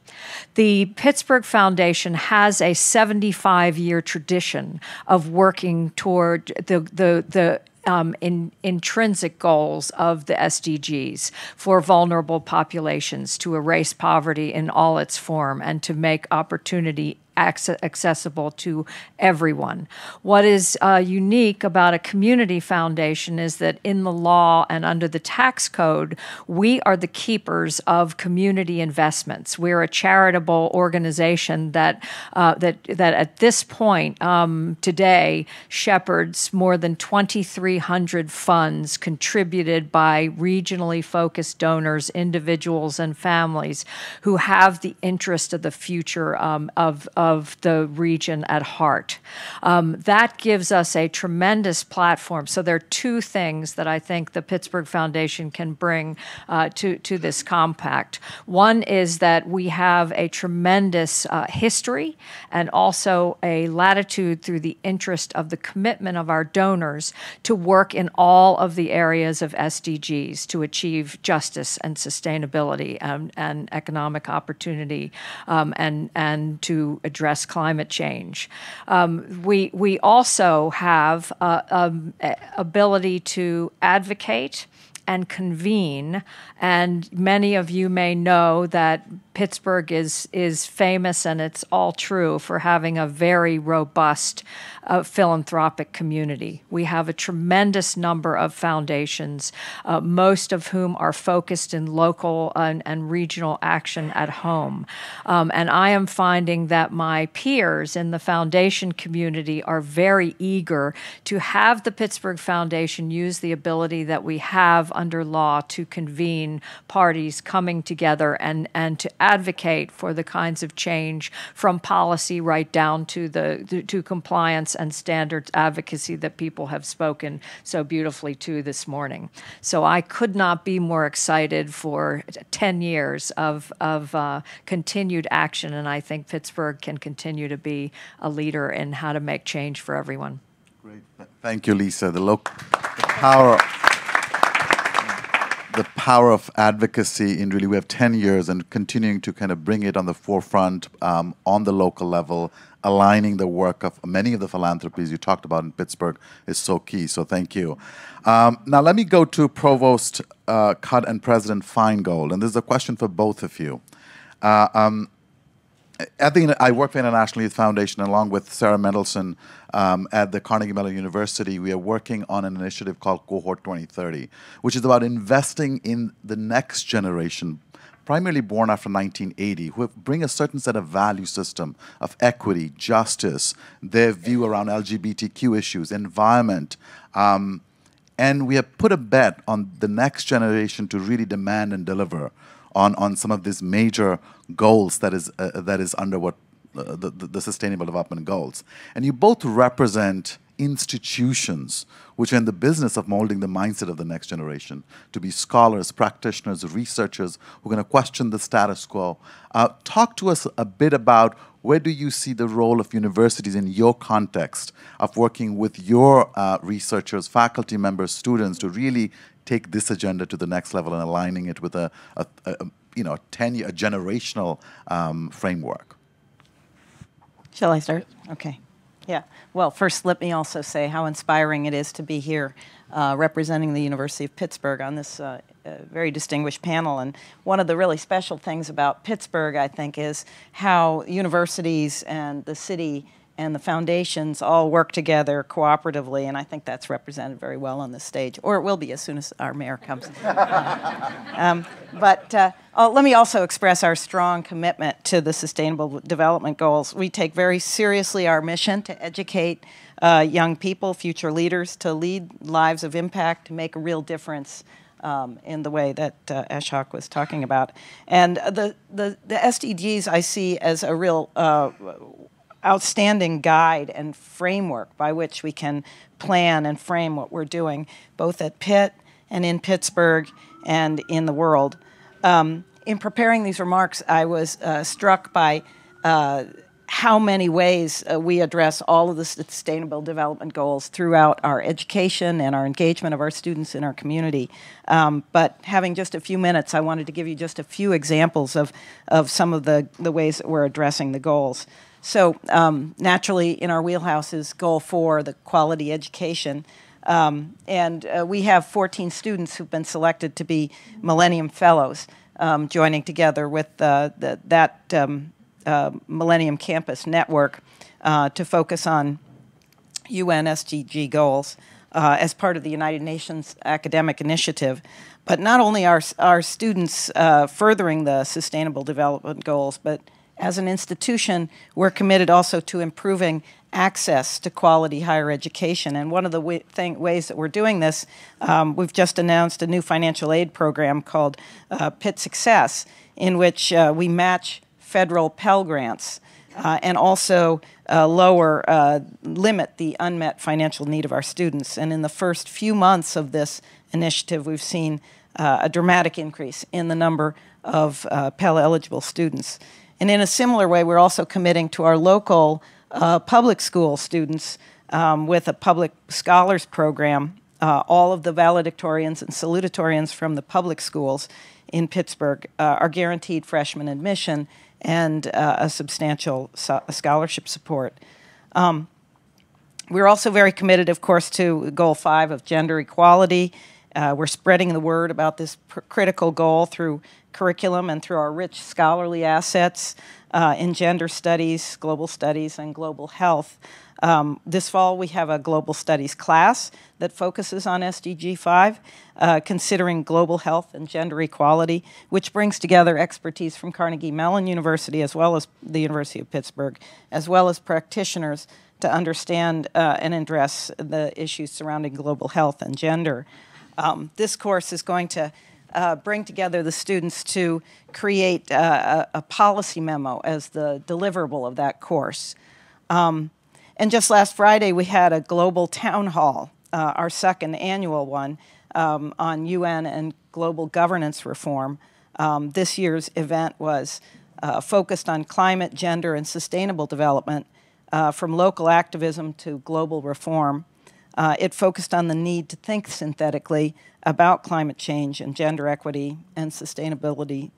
The Pittsburgh Foundation has a 75 year tradition of working toward the, the, the um, in, intrinsic goals of the SDGs for vulnerable populations to erase poverty in all its form and to make opportunity accessible to everyone. What is uh, unique about a community foundation is that in the law and under the tax code, we are the keepers of community investments. We're a charitable organization that uh, that that at this point um, today shepherds more than 2,300 funds contributed by regionally focused donors, individuals, and families who have the interest of the future um, of, of of the region at heart. Um, that gives us a tremendous platform. So there are two things that I think the Pittsburgh Foundation can bring uh, to, to this compact. One is that we have a tremendous uh, history and also a latitude through the interest of the commitment of our donors to work in all of the areas of SDGs to achieve justice and sustainability and, and economic opportunity um, and, and to address climate change. Um, we, we also have uh, um, ability to advocate and convene. And many of you may know that Pittsburgh is is famous, and it's all true for having a very robust uh, philanthropic community. We have a tremendous number of foundations, uh, most of whom are focused in local and, and regional action at home. Um, and I am finding that my peers in the foundation community are very eager to have the Pittsburgh Foundation use the ability that we have under law to convene parties coming together and, and to advocate for the kinds of change from policy right down to the to compliance and standards advocacy that people have spoken so beautifully to this morning. So I could not be more excited for 10 years of, of uh, continued action, and I think Pittsburgh can continue to be a leader in how to make change for everyone. Great. Thank you, Lisa. The, local, power power of advocacy in really we have 10 years and continuing to kind of bring it on the forefront um, on the local level aligning the work of many of the philanthropies you talked about in pittsburgh is so key so thank you. Um, now let me go to provost uh, and president finegold and this is a question for both of you. Uh, um, the, I work for the International Youth Foundation along with Sarah Mendelson um, at the Carnegie Mellon University. We are working on an initiative called Cohort 2030, which is about investing in the next generation, primarily born after 1980, who bring a certain set of value system of equity, justice, their view around LGBTQ issues, environment. Um, and we have put a bet on the next generation to really demand and deliver on, on some of these major goals that is, uh, that is under what uh, the, the, the Sustainable Development Goals. And you both represent institutions which are in the business of molding the mindset of the next generation to be scholars, practitioners, researchers who are going to question the status quo. Uh, talk to us a bit about where do you see the role of universities in your context of working with your uh, researchers, faculty members, students to really take this agenda to the next level and aligning it with a, a, a you know, a 10 year, a generational um, framework. Shall I start? Okay. Yeah. Well, first, let me also say how inspiring it is to be here uh, representing the University of Pittsburgh on this uh, uh, very distinguished panel. And one of the really special things about Pittsburgh, I think, is how universities and the city and the foundations all work together cooperatively, and I think that's represented very well on this stage, or it will be as soon as our mayor comes. <laughs> um, but uh, oh, let me also express our strong commitment to the Sustainable Development Goals. We take very seriously our mission to educate uh, young people, future leaders, to lead lives of impact, to make a real difference. Um, in the way that uh, Ashok was talking about. And the, the, the SDGs I see as a real uh, outstanding guide and framework by which we can plan and frame what we're doing, both at Pitt and in Pittsburgh and in the world. Um, in preparing these remarks, I was uh, struck by uh, how many ways uh, we address all of the sustainable development goals throughout our education and our engagement of our students in our community. Um, but having just a few minutes, I wanted to give you just a few examples of, of some of the, the ways that we're addressing the goals. So um, naturally, in our wheelhouse is goal four, the quality education. Um, and uh, we have 14 students who've been selected to be Millennium Fellows, um, joining together with uh, the, that um, uh, Millennium Campus Network uh, to focus on UN SDG goals uh, as part of the United Nations Academic Initiative. But not only are our students uh, furthering the Sustainable Development Goals, but as an institution, we're committed also to improving access to quality higher education. And one of the thing, ways that we're doing this, um, we've just announced a new financial aid program called uh, Pitt Success, in which uh, we match federal Pell Grants uh, and also uh, lower, uh, limit the unmet financial need of our students. And in the first few months of this initiative, we've seen uh, a dramatic increase in the number of Pell eligible students. And in a similar way, we're also committing to our local uh, public school students um, with a public scholars program. Uh, all of the valedictorians and salutatorians from the public schools in Pittsburgh uh, are guaranteed freshman admission and uh, a substantial so scholarship support. Um, we're also very committed, of course, to goal five of gender equality. Uh, we're spreading the word about this critical goal through curriculum and through our rich scholarly assets uh, in gender studies, global studies, and global health. Um, this fall, we have a global studies class that focuses on SDG 5, uh, considering global health and gender equality, which brings together expertise from Carnegie Mellon University as well as the University of Pittsburgh, as well as practitioners to understand uh, and address the issues surrounding global health and gender. Um, this course is going to uh, bring together the students to create uh, a, a, policy memo as the deliverable of that course. Um, and just last Friday, we had a global town hall, uh, our second annual one, um, on UN and global governance reform. Um, this year's event was uh, focused on climate, gender, and sustainable development, uh, from local activism to global reform. Uh, it focused on the need to think synthetically about climate change and gender equity and sustainability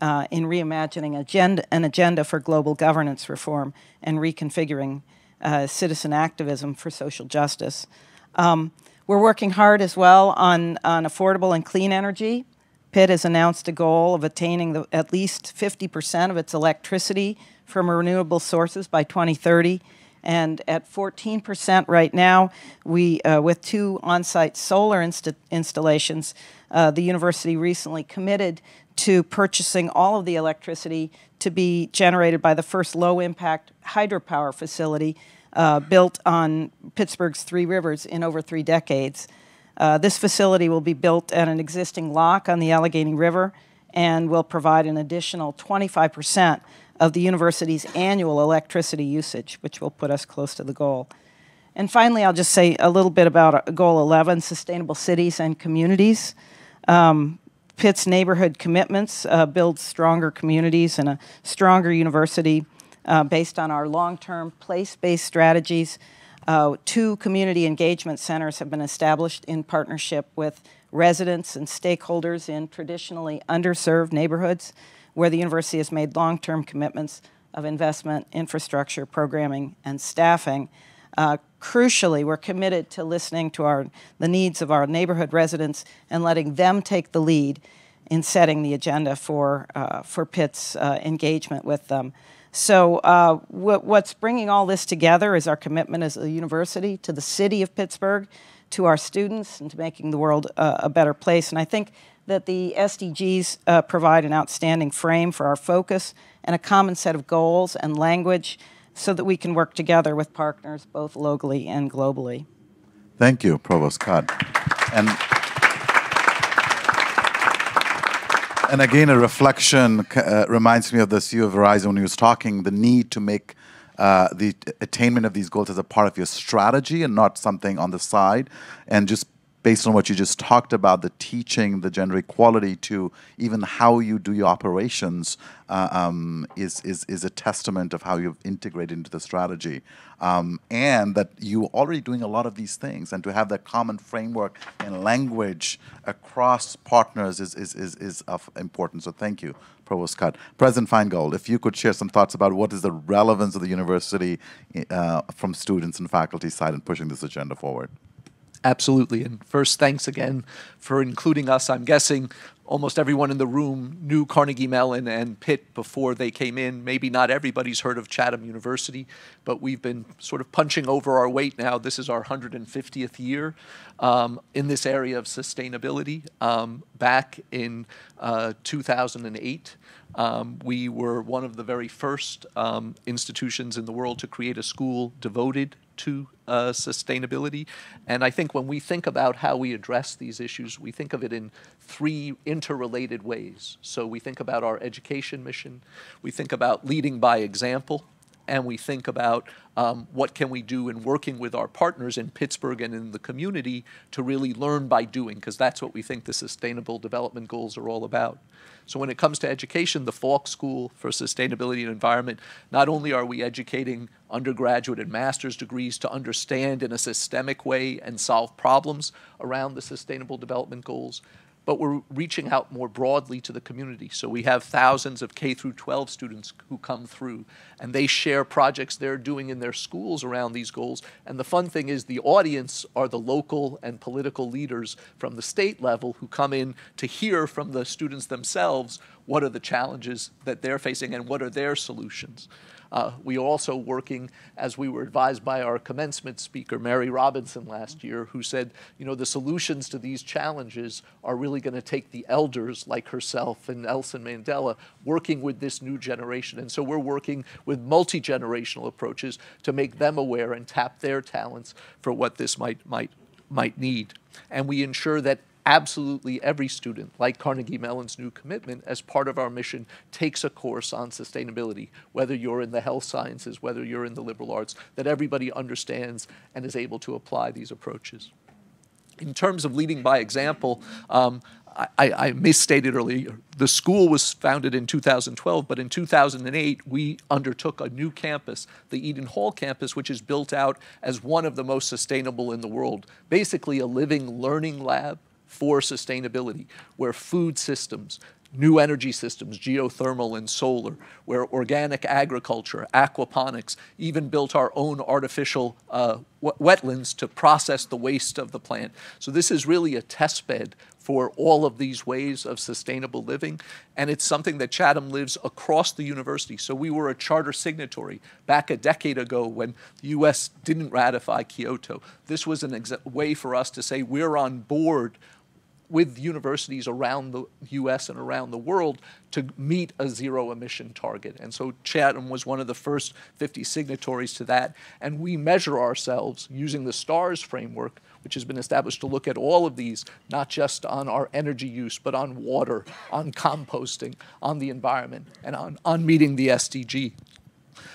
uh, in reimagining agenda, an agenda for global governance reform and reconfiguring uh, citizen activism for social justice. Um, we're working hard as well on, on affordable and clean energy. Pitt has announced a goal of attaining the, at least 50% of its electricity from renewable sources by 2030. And at 14% right now, we, uh, with two on site solar insta installations, uh, the university recently committed to purchasing all of the electricity to be generated by the first low impact hydropower facility uh, built on Pittsburgh's Three Rivers in over three decades. Uh, this facility will be built at an existing lock on the Allegheny River and will provide an additional 25 percent of the university's annual electricity usage, which will put us close to the goal. And finally, I'll just say a little bit about Goal 11 sustainable cities and communities. Um, Pitt's neighborhood commitments uh, build stronger communities and a stronger university uh, based on our long term place based strategies. Uh, two community engagement centers have been established in partnership with residents and stakeholders in traditionally underserved neighborhoods where the university has made long term commitments of investment, infrastructure, programming, and staffing. Uh, crucially, we're committed to listening to our, the needs of our neighborhood residents and letting them take the lead in setting the agenda for, uh, for Pitt's uh, engagement with them. So, uh, what's bringing all this together is our commitment as a university to the city of Pittsburgh, to our students, and to making the world uh, a better place. And I think that the SDGs uh, provide an outstanding frame for our focus and a common set of goals and language so that we can work together with partners both locally and globally. Thank you, Provost Cudd. And, and again, a reflection uh, reminds me of the CEO of Verizon when he was talking the need to make uh, the attainment of these goals as a part of your strategy and not something on the side, and just based on what you just talked about, the teaching, the gender equality to even how you do your operations uh, um, is, is, is a testament of how you've integrated into the strategy. Um, and that you're already doing a lot of these things. And to have that common framework and language across partners is, is, is, is of importance. So thank you, Provost Cudd. President Finegold, if you could share some thoughts about what is the relevance of the university uh, from students and faculty side in pushing this agenda forward. Absolutely. And first, thanks again for including us. I'm guessing almost everyone in the room knew Carnegie Mellon and Pitt before they came in. Maybe not everybody's heard of Chatham University, but we've been sort of punching over our weight now. This is our 150th year um, in this area of sustainability. Um, back in uh, 2008, um, we were one of the very first um, institutions in the world to create a school devoted to uh, sustainability. And I think when we think about how we address these issues, we think of it in three interrelated ways. So we think about our education mission, we think about leading by example, and we think about um, what can we do in working with our partners in Pittsburgh and in the community to really learn by doing, because that's what we think the Sustainable Development Goals are all about. So when it comes to education, the Falk School for Sustainability and Environment, not only are we educating undergraduate and master's degrees to understand in a systemic way and solve problems around the Sustainable Development Goals, but we're reaching out more broadly to the community. So we have thousands of K through 12 students who come through and they share projects they're doing in their schools around these goals. And the fun thing is the audience are the local and political leaders from the state level who come in to hear from the students themselves what are the challenges that they're facing and what are their solutions. Uh, we are also working, as we were advised by our commencement speaker, Mary Robinson, last year, who said, you know, the solutions to these challenges are really going to take the elders like herself and Nelson Mandela working with this new generation. And so we're working with multi generational approaches to make them aware and tap their talents for what this might, might, might need. And we ensure that absolutely every student, like Carnegie Mellon's new commitment, as part of our mission, takes a course on sustainability, whether you're in the health sciences, whether you're in the liberal arts, that everybody understands and is able to apply these approaches. In terms of leading by example, um, I, I, misstated earlier. The school was founded in 2012, but in 2008, we undertook a new campus, the Eden Hall campus, which is built out as one of the most sustainable in the world. Basically, a living learning lab for sustainability, where food systems, new energy systems, geothermal and solar, where organic agriculture, aquaponics, even built our own artificial uh, wetlands to process the waste of the plant. So this is really a test bed for all of these ways of sustainable living. And it's something that Chatham lives across the university. So we were a charter signatory back a decade ago when the US didn't ratify Kyoto. This was an a way for us to say we're on board with universities around the US and around the world to meet a zero emission target. And so Chatham was one of the first 50 signatories to that. And we measure ourselves using the STARS framework, which has been established to look at all of these, not just on our energy use, but on water, on composting, on the environment, and on, on meeting the SDG.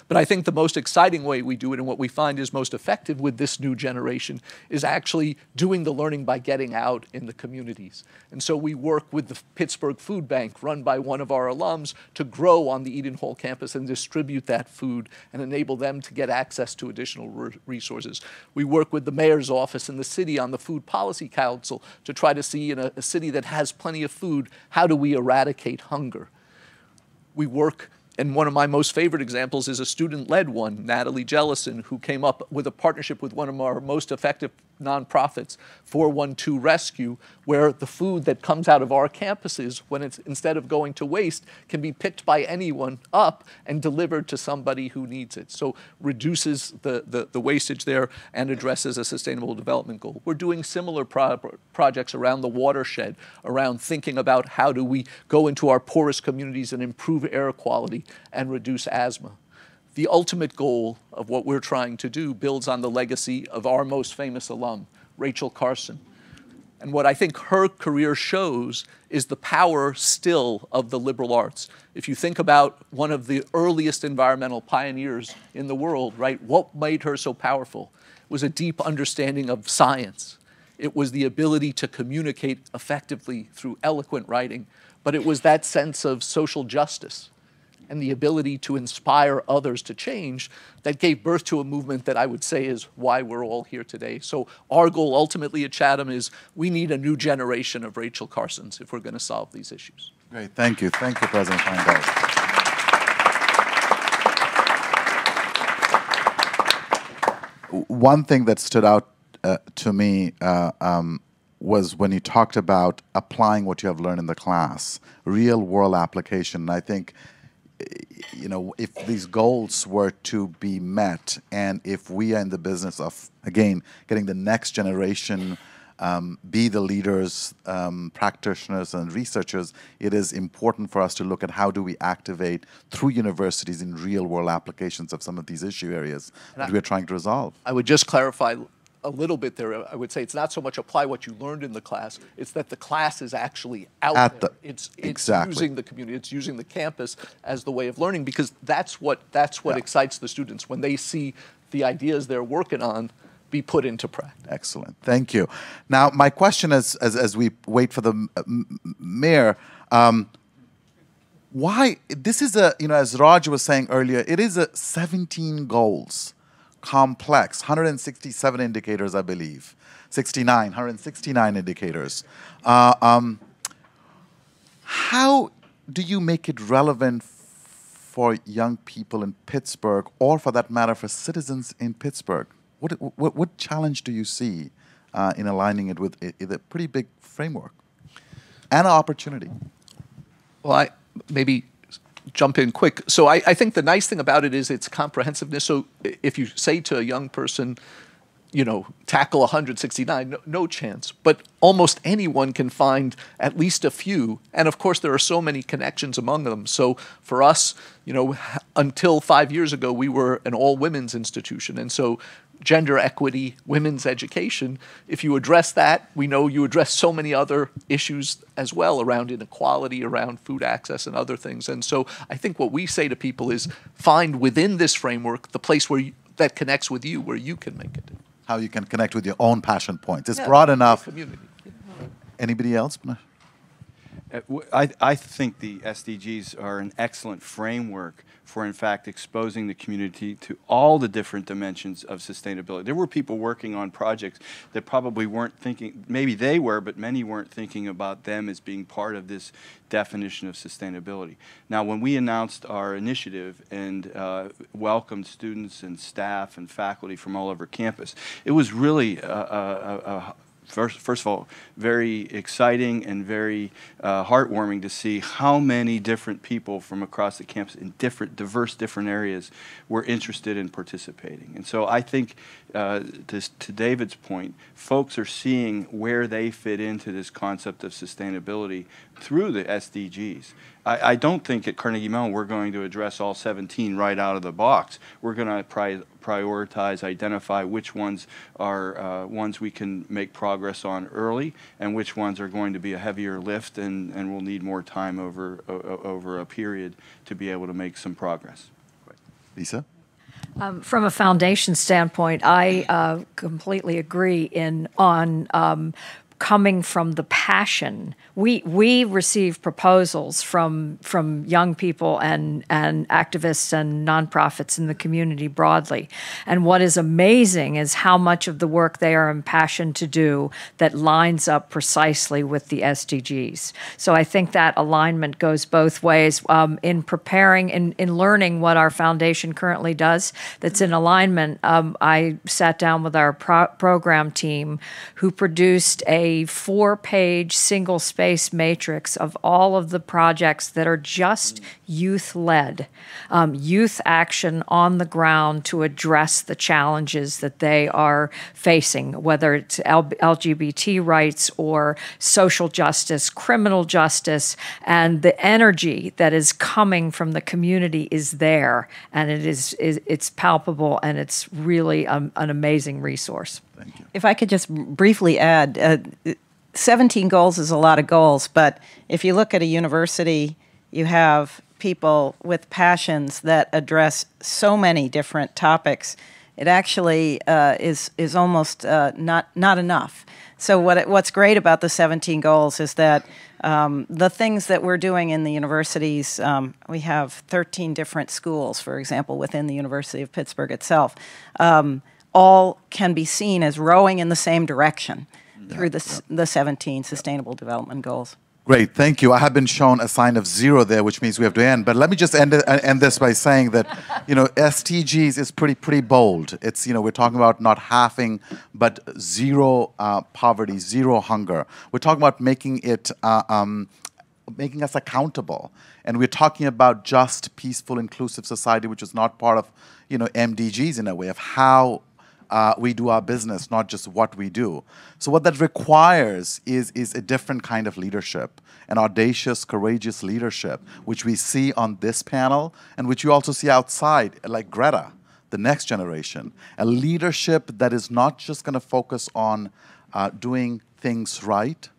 But I think the most exciting way we do it and what we find is most effective with this new generation is actually doing the learning by getting out in the communities. And so we work with the Pittsburgh Food Bank run by one of our alums to grow on the Eden Hall campus and distribute that food and enable them to get access to additional resources. We work with the mayor's office in the city on the Food Policy Council to try to see in a, a city that has plenty of food, how do we eradicate hunger? We work and one of my most favorite examples is a student-led one, Natalie Jellison, who came up with a partnership with one of our most effective nonprofits, 412 Rescue, where the food that comes out of our campuses, when it's instead of going to waste, can be picked by anyone up and delivered to somebody who needs it. So reduces the, the, the wastage there and addresses a sustainable development goal. We're doing similar pro projects around the watershed, around thinking about how do we go into our poorest communities and improve air quality and reduce asthma the ultimate goal of what we're trying to do builds on the legacy of our most famous alum, Rachel Carson. And what I think her career shows is the power still of the liberal arts. If you think about one of the earliest environmental pioneers in the world, right, what made her so powerful? Was a deep understanding of science. It was the ability to communicate effectively through eloquent writing, but it was that sense of social justice and the ability to inspire others to change that gave birth to a movement that I would say is why we're all here today. So our goal ultimately at Chatham is we need a new generation of Rachel Carsons if we're going to solve these issues. Great, thank you. Thank you, President Finegold. One thing that stood out uh, to me uh, um, was when you talked about applying what you have learned in the class, real world application. And I think you know, if these goals were to be met, and if we are in the business of, again, getting the next generation um, be the leaders, um, practitioners, and researchers, it is important for us to look at how do we activate through universities in real world applications of some of these issue areas and that I, we're trying to resolve. I would just clarify a little bit there. I would say it's not so much apply what you learned in the class, it's that the class is actually out At there. The, it's, it's exactly. using the community, it's using the campus as the way of learning because that's what, that's what yeah. excites the students when they see the ideas they're working on be put into practice. Excellent. Thank you. Now, my question is, as, as we wait for the mayor, um, why, this is a, you know, as Raj was saying earlier, it is a 17 goals complex, 167 indicators, I believe. 69, 169 indicators. Uh, um, how do you make it relevant for young people in Pittsburgh, or for that matter, for citizens in Pittsburgh? What, what, what challenge do you see uh, in aligning it with a, a pretty big framework and an opportunity? Well, I maybe jump in quick. So I, I think the nice thing about it is its comprehensiveness. So if you say to a young person, you know, tackle 169, no, no, chance. But almost anyone can find at least a few. And of course, there are so many connections among them. So for us, you know, until five years ago, we were an all women's institution. And so gender equity, women's education. If you address that, we know you address so many other issues as well around inequality, around food access, and other things. And so I think what we say to people is find within this framework the place where you, that connects with you, where you can make it. How you can connect with your own passion points. It's Yeah, broad enough. Community. Anybody else? Uh, I, I think the SDGs are an excellent framework for, in fact, exposing the community to all the different dimensions of sustainability. There were people working on projects that probably weren't thinking, maybe they were, but many weren't thinking about them as being part of this definition of sustainability. Now, when we announced our initiative and uh, welcomed students and staff and faculty from all over campus, it was really a, a, a first, first of all, very exciting and very uh, heartwarming to see how many different people from across the campus in different, diverse, different areas were interested in participating. And so I think, uh, to, to David's point, folks are seeing where they fit into this concept of sustainability through the SDGs. I, I don't think at Carnegie Mellon we're going to address all 17 right out of the box. We're going to prioritize, identify which ones are uh, ones we can make progress on early, and which ones are going to be a heavier lift and, and will need more time over o- over a period to be able to make some progress. Lisa? Um, from a foundation standpoint, I uh, completely agree in on um, coming from the passion. We we receive proposals from from young people and and activists and nonprofits in the community broadly. And what is amazing is how much of the work they are impassioned to do that lines up precisely with the SDGs. So I think that alignment goes both ways. Um, in preparing in in learning what our foundation currently does, that's in alignment. Um, I sat down with our pro- program team, who produced a four page single space matrix of all of the projects that are just youth led, um, youth action on the ground to address the challenges that they are facing, whether it's LGBT rights or social justice, criminal justice, and the energy that is coming from the community is there, and it is, it's palpable, and it's really um, an amazing resource. If I could just briefly add, uh, 17 goals is a lot of goals, but if you look at a university, you have people with passions that address so many different topics. It actually uh, is is almost uh, not not enough. So what what's great about the 17 goals is that um, the things that we're doing in the universities, um, we have 13 different schools, for example, within the University of Pittsburgh itself. Um, all can be seen as rowing in the same direction through the, s- the 17 Sustainable Development Goals. Great, thank you. I have been shown a sign of zero there, which means we have to end. But let me just end, uh, end this by saying that, <laughs> you know, SDGs is pretty pretty bold. It's you know we're talking about not halving, but zero uh, poverty, zero hunger. We're talking about making it. Uh, um, making us accountable and we're talking about just peaceful inclusive society which is not part of you know mdgs in a way of how uh, we do our business, not just what we do. So what that requires is is a different kind of leadership, an audacious, courageous leadership, which we see on this panel and which you also see outside, like Greta, the next generation. A leadership that is not just going to focus on uh, doing things right,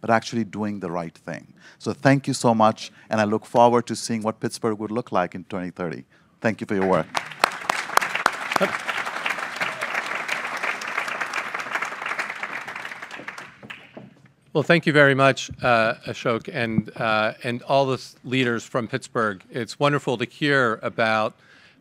but actually doing the right thing. So thank you so much, and I look forward to seeing what Pittsburgh would look like in 2030. Thank you for your work. Well, thank you very much, uh, Ashok, and uh, and all the leaders from Pittsburgh. It's wonderful to hear about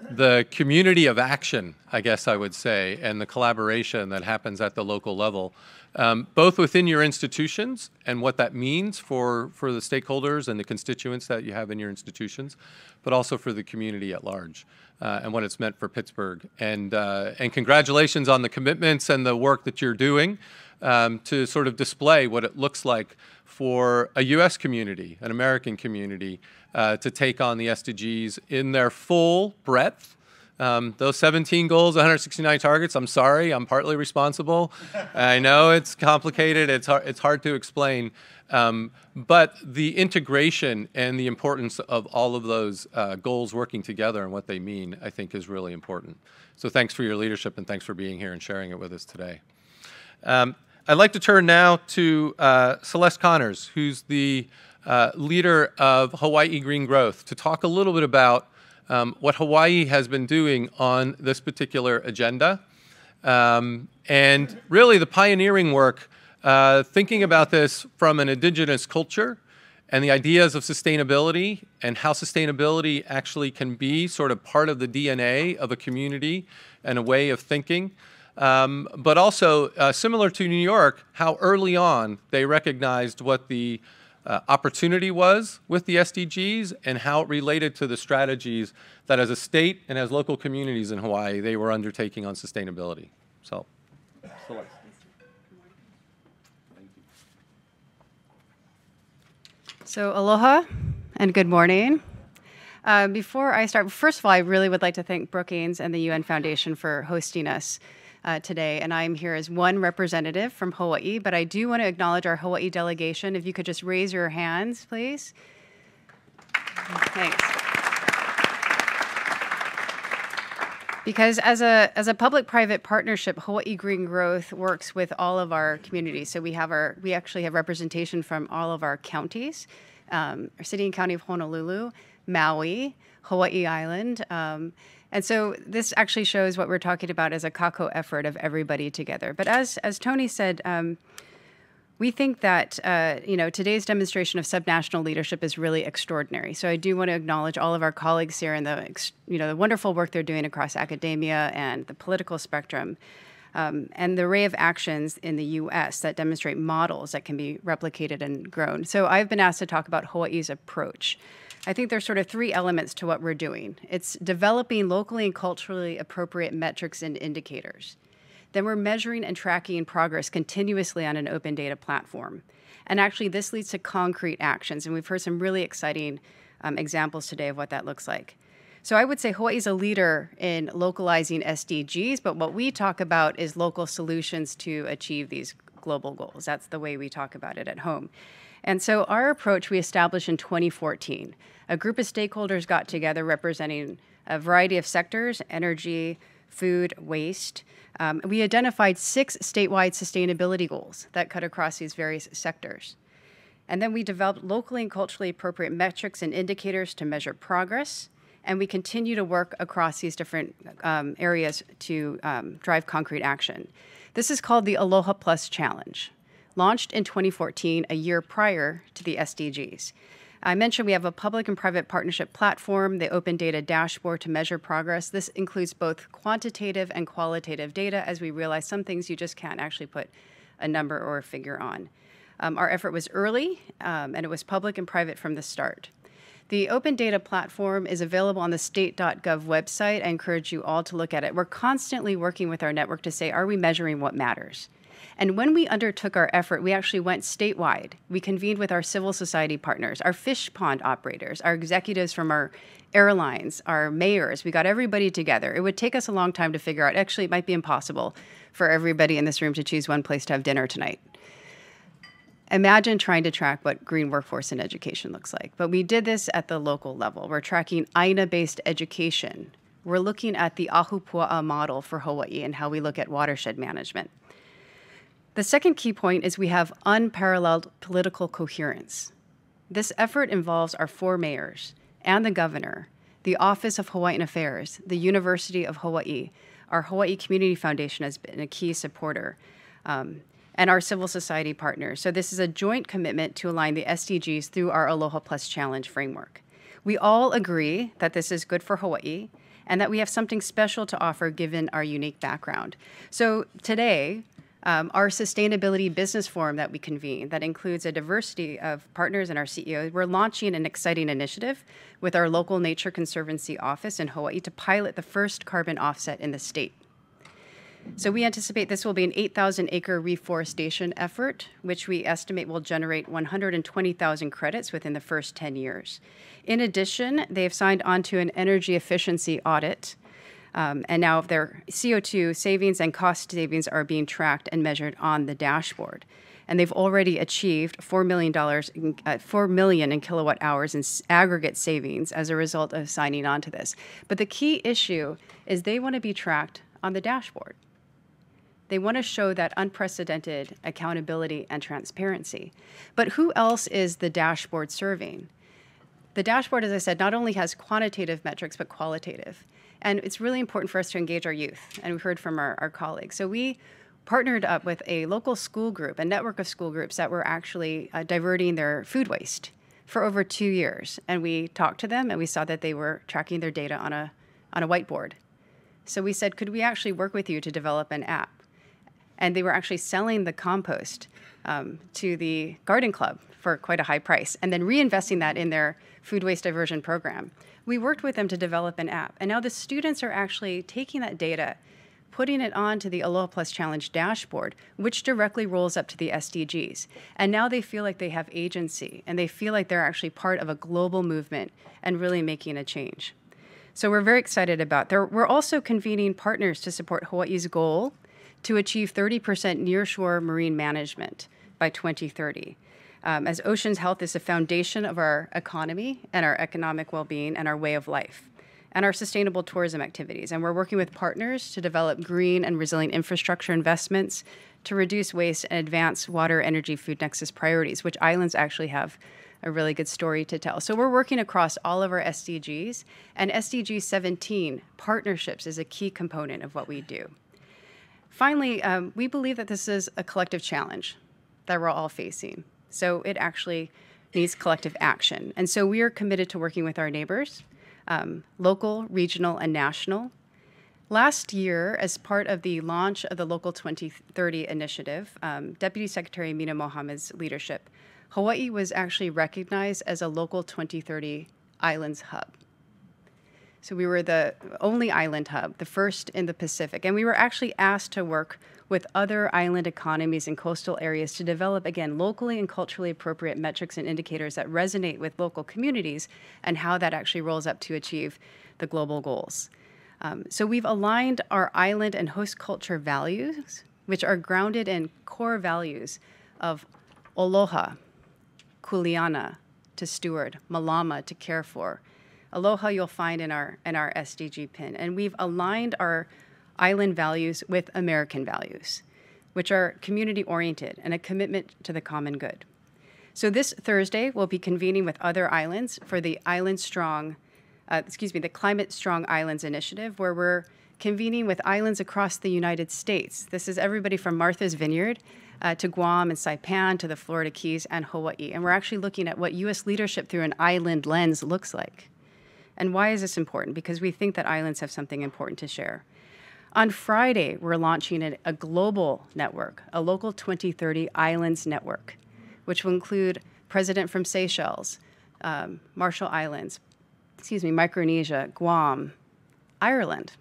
the community of action, I guess I would say, and the collaboration that happens at the local level, um, both within your institutions and what that means for for the stakeholders and the constituents that you have in your institutions, but also for the community at large. Uh, and what it's meant for Pittsburgh, and uh, and congratulations on the commitments and the work that you're doing um, to sort of display what it looks like for a U.S. community, an American community, uh, to take on the SDGs in their full breadth, Um, those 17 goals, 169 targets, I'm sorry, I'm partly responsible. <laughs> I know it's complicated, it's hard, it's hard to explain. Um, but the integration and the importance of all of those uh, goals working together and what they mean, I think, is really important. So thanks for your leadership and thanks for being here and sharing it with us today. Um, I'd like to turn now to uh, Celeste Connors, who's the uh, leader of Hawaii Green Growth, to talk a little bit about um, what Hawaii has been doing on this particular agenda um, and really the pioneering work uh, thinking about this from an indigenous culture and the ideas of sustainability and how sustainability actually can be sort of part of the DNA of a community and a way of thinking. Um, but also, uh, similar to New York, how early on they recognized what the uh, opportunity was with the SDGs and how it related to the strategies that as a state and as local communities in Hawaii they were undertaking on sustainability. So. So, aloha and good morning. Uh, before I start, first of all, I really would like to thank Brookings and the UN Foundation for hosting us uh, today. And I'm here as one representative from Hawaii, but I do want to acknowledge our Hawaii delegation. If you could just raise your hands, please. Thanks. Because as a as a public-private partnership, Hawaii Green Growth works with all of our communities. So we have our we actually have representation from all of our counties, um, our city and county of Honolulu, Maui, Hawaii Island. Um, and so this actually shows what we're talking about as a kakou effort of everybody together. But as as Tony said, um, we think that uh, you know today's demonstration of subnational leadership is really extraordinary. So I do want to acknowledge all of our colleagues here and the you know the wonderful work they're doing across academia and the political spectrum. Um, and the array of actions in the US that demonstrate models that can be replicated and grown. So I've been asked to talk about Hawaii's approach. I think there's sort of three elements to what we're doing. It's developing locally and culturally appropriate metrics and indicators then we're measuring and tracking progress continuously on an open data platform. And actually, this leads to concrete actions. And we've heard some really exciting um, examples today of what that looks like. So I would say Hawaii is a leader in localizing SDGs, but what we talk about is local solutions to achieve these global goals. That's the way we talk about it at home. And so our approach we established in 2014. A group of stakeholders got together representing a variety of sectors energy, food, waste. Um, we identified six statewide sustainability goals that cut across these various sectors. And then we developed locally and culturally appropriate metrics and indicators to measure progress. And we continue to work across these different um, areas to um, drive concrete action. This is called the Aloha Plus Challenge, launched in 2014, a year prior to the SDGs. I mentioned we have a public and private partnership platform, the Open Data Dashboard to measure progress. This includes both quantitative and qualitative data, as we realize some things you just can't actually put a number or a figure on. Um, our effort was early, um, and it was public and private from the start. The Open Data Platform is available on the state.gov website. I encourage you all to look at it. We're constantly working with our network to say, are we measuring what matters? And when we undertook our effort, we actually went statewide. We convened with our civil society partners, our fish pond operators, our executives from our airlines, our mayors. We got everybody together. It would take us a long time to figure out. Actually, it might be impossible for everybody in this room to choose one place to have dinner tonight. Imagine trying to track what green workforce in education looks like. But we did this at the local level. We're tracking AINA based education. We're looking at the Ahupua'a model for Hawaii and how we look at watershed management. The second key point is we have unparalleled political coherence. This effort involves our four mayors and the governor, the Office of Hawaiian Affairs, the University of Hawaii, our Hawaii Community Foundation has been a key supporter, um, and our civil society partners. So, this is a joint commitment to align the SDGs through our Aloha Plus Challenge framework. We all agree that this is good for Hawaii and that we have something special to offer given our unique background. So, today, um, our sustainability business forum that we convene that includes a diversity of partners and our CEOs. We're launching an exciting initiative with our local Nature Conservancy office in Hawaii to pilot the first carbon offset in the state. So we anticipate this will be an 8,000 acre reforestation effort, which we estimate will generate 120,000 credits within the first 10 years. In addition, they have signed on to an energy efficiency audit Um, and now their CO2 savings and cost savings are being tracked and measured on the dashboard. And they've already achieved $4 million, in, uh, 4 million in kilowatt hours in aggregate savings as a result of signing on to this. But the key issue is they want to be tracked on the dashboard. They want to show that unprecedented accountability and transparency. But who else is the dashboard serving? The dashboard, as I said, not only has quantitative metrics, but qualitative. And it's really important for us to engage our youth, and we heard from our, our colleagues. So we partnered up with a local school group, a network of school groups that were actually uh, diverting their food waste for over two years. And we talked to them, and we saw that they were tracking their data on a, on a whiteboard. So we said, could we actually work with you to develop an app? and they were actually selling the compost um, to the garden club for quite a high price and then reinvesting that in their food waste diversion program. We worked with them to develop an app, and now the students are actually taking that data, putting it onto the Aloha Plus Challenge dashboard, which directly rolls up to the SDGs. And now they feel like they have agency and they feel like they're actually part of a global movement and really making a change. So we're very excited about that. We're also convening partners to support Hawaii's goal to achieve 30% nearshore marine management by 2030. Um, as oceans health is the foundation of our economy and our economic well being and our way of life and our sustainable tourism activities. And we're working with partners to develop green and resilient infrastructure investments to reduce waste and advance water, energy, food nexus priorities, which islands actually have a really good story to tell. So we're working across all of our SDGs, and SDG 17, partnerships, is a key component of what we do. Finally, um, we believe that this is a collective challenge that we're all facing. So it actually needs collective action. And so we are committed to working with our neighbors, um, local, regional, and national. Last year, as part of the launch of the Local 2030 initiative, um, Deputy Secretary Amina Mohammed's leadership, Hawaii was actually recognized as a Local 2030 Islands Hub. So we were the only island hub, the first in the Pacific. And we were actually asked to work with other island economies and coastal areas to develop, again, locally and culturally appropriate metrics and indicators that resonate with local communities and how that actually rolls up to achieve the global goals. Um, so we've aligned our island and host culture values, which are grounded in core values of aloha, kuleana, to steward, malama, to care for, Aloha you'll find in our in our SDG pin. And we've aligned our island values with American values, which are community oriented and a commitment to the common good. So this Thursday, we'll be convening with other islands for the Island Strong, uh, excuse me, the Climate Strong Islands Initiative, where we're convening with islands across the United States. This is everybody from Martha's Vineyard uh, to Guam and Saipan to the Florida Keys and Hawaii. And we're actually looking at what U.S. leadership through an island lens looks like. And why is this important? Because we think that islands have something important to share. On Friday, we're launching a, a global network, a local 2030 Islands Network, which will include president from Seychelles, um, Marshall Islands, excuse me, Micronesia, Guam, Ireland.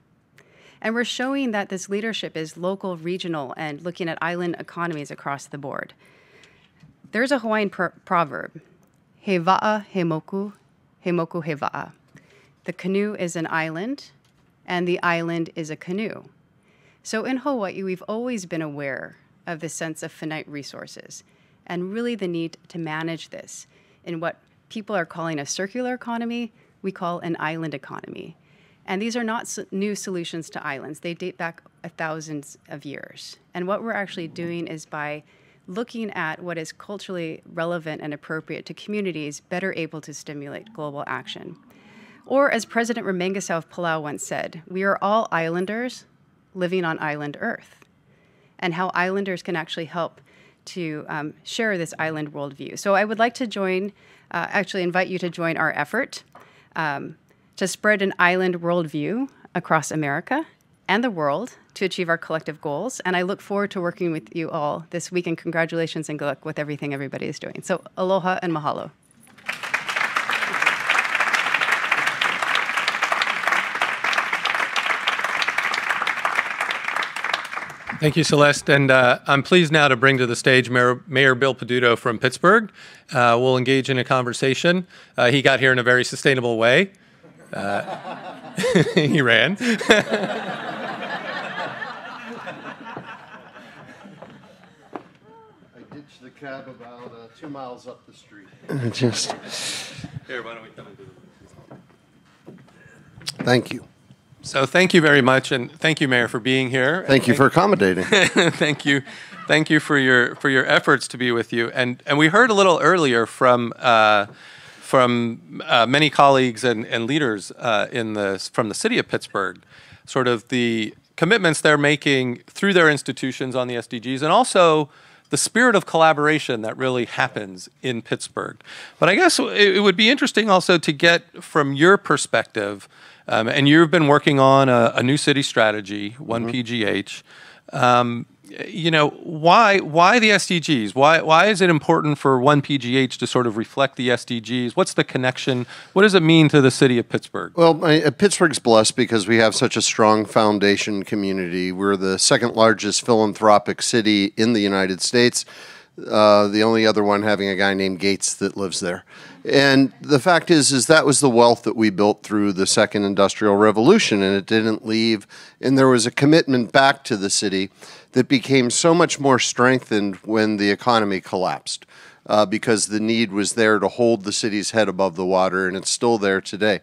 And we're showing that this leadership is local, regional, and looking at island economies across the board. There's a Hawaiian pro- proverb, he va'a he moku, he moku he va'a. The canoe is an island, and the island is a canoe. So in Hawaii, we've always been aware of the sense of finite resources and really the need to manage this in what people are calling a circular economy, we call an island economy. And these are not new solutions to islands. They date back thousands of years. And what we're actually doing is by looking at what is culturally relevant and appropriate to communities better able to stimulate global action. Or, as President Remengesau of Palau once said, we are all islanders living on island Earth, and how islanders can actually help to um, share this island worldview. So, I would like to join, uh, actually, invite you to join our effort um, to spread an island worldview across America and the world to achieve our collective goals. And I look forward to working with you all this week. And congratulations and good luck with everything everybody is doing. So, aloha and mahalo. Thank you, Celeste. And uh, I'm pleased now to bring to the stage Mayor, Mayor Bill Peduto from Pittsburgh. Uh, we'll engage in a conversation. Uh, he got here in a very sustainable way. Uh, <laughs> he ran. <laughs> I ditched the cab about uh, two miles up the street. <laughs> Just here. Why don't we come into the Thank you. So thank you very much, and thank you, Mayor, for being here. Thank you for accommodating. <laughs> thank you, thank you for your for your efforts to be with you. And and we heard a little earlier from uh, from uh, many colleagues and, and leaders uh, in the from the city of Pittsburgh, sort of the commitments they're making through their institutions on the SDGs, and also the spirit of collaboration that really happens in Pittsburgh. But I guess it, it would be interesting also to get from your perspective, um, and you've been working on a, a new city strategy, one PGH. Um, you know why why the SDGs? Why why is it important for one PGH to sort of reflect the SDGs? What's the connection? What does it mean to the city of Pittsburgh? Well, I, uh, Pittsburgh's blessed because we have such a strong foundation community. We're the second largest philanthropic city in the United States. Uh, the only other one having a guy named Gates that lives there. And the fact is, is that was the wealth that we built through the second industrial revolution, and it didn't leave. And there was a commitment back to the city that became so much more strengthened when the economy collapsed. Uh, because the need was there to hold the city's head above the water, and it's still there today.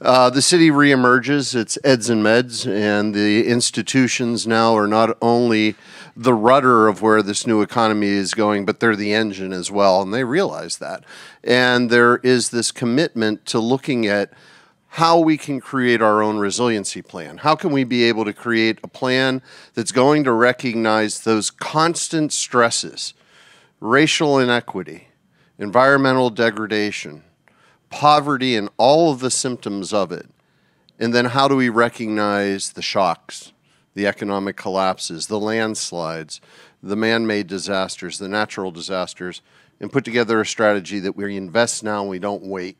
Uh, the city reemerges, it's eds and meds, and the institutions now are not only the rudder of where this new economy is going, but they're the engine as well, and they realize that. And there is this commitment to looking at how we can create our own resiliency plan. How can we be able to create a plan that's going to recognize those constant stresses, racial inequity, environmental degradation, poverty, and all of the symptoms of it? And then how do we recognize the shocks, the economic collapses, the landslides, the man made disasters, the natural disasters, and put together a strategy that we invest now and we don't wait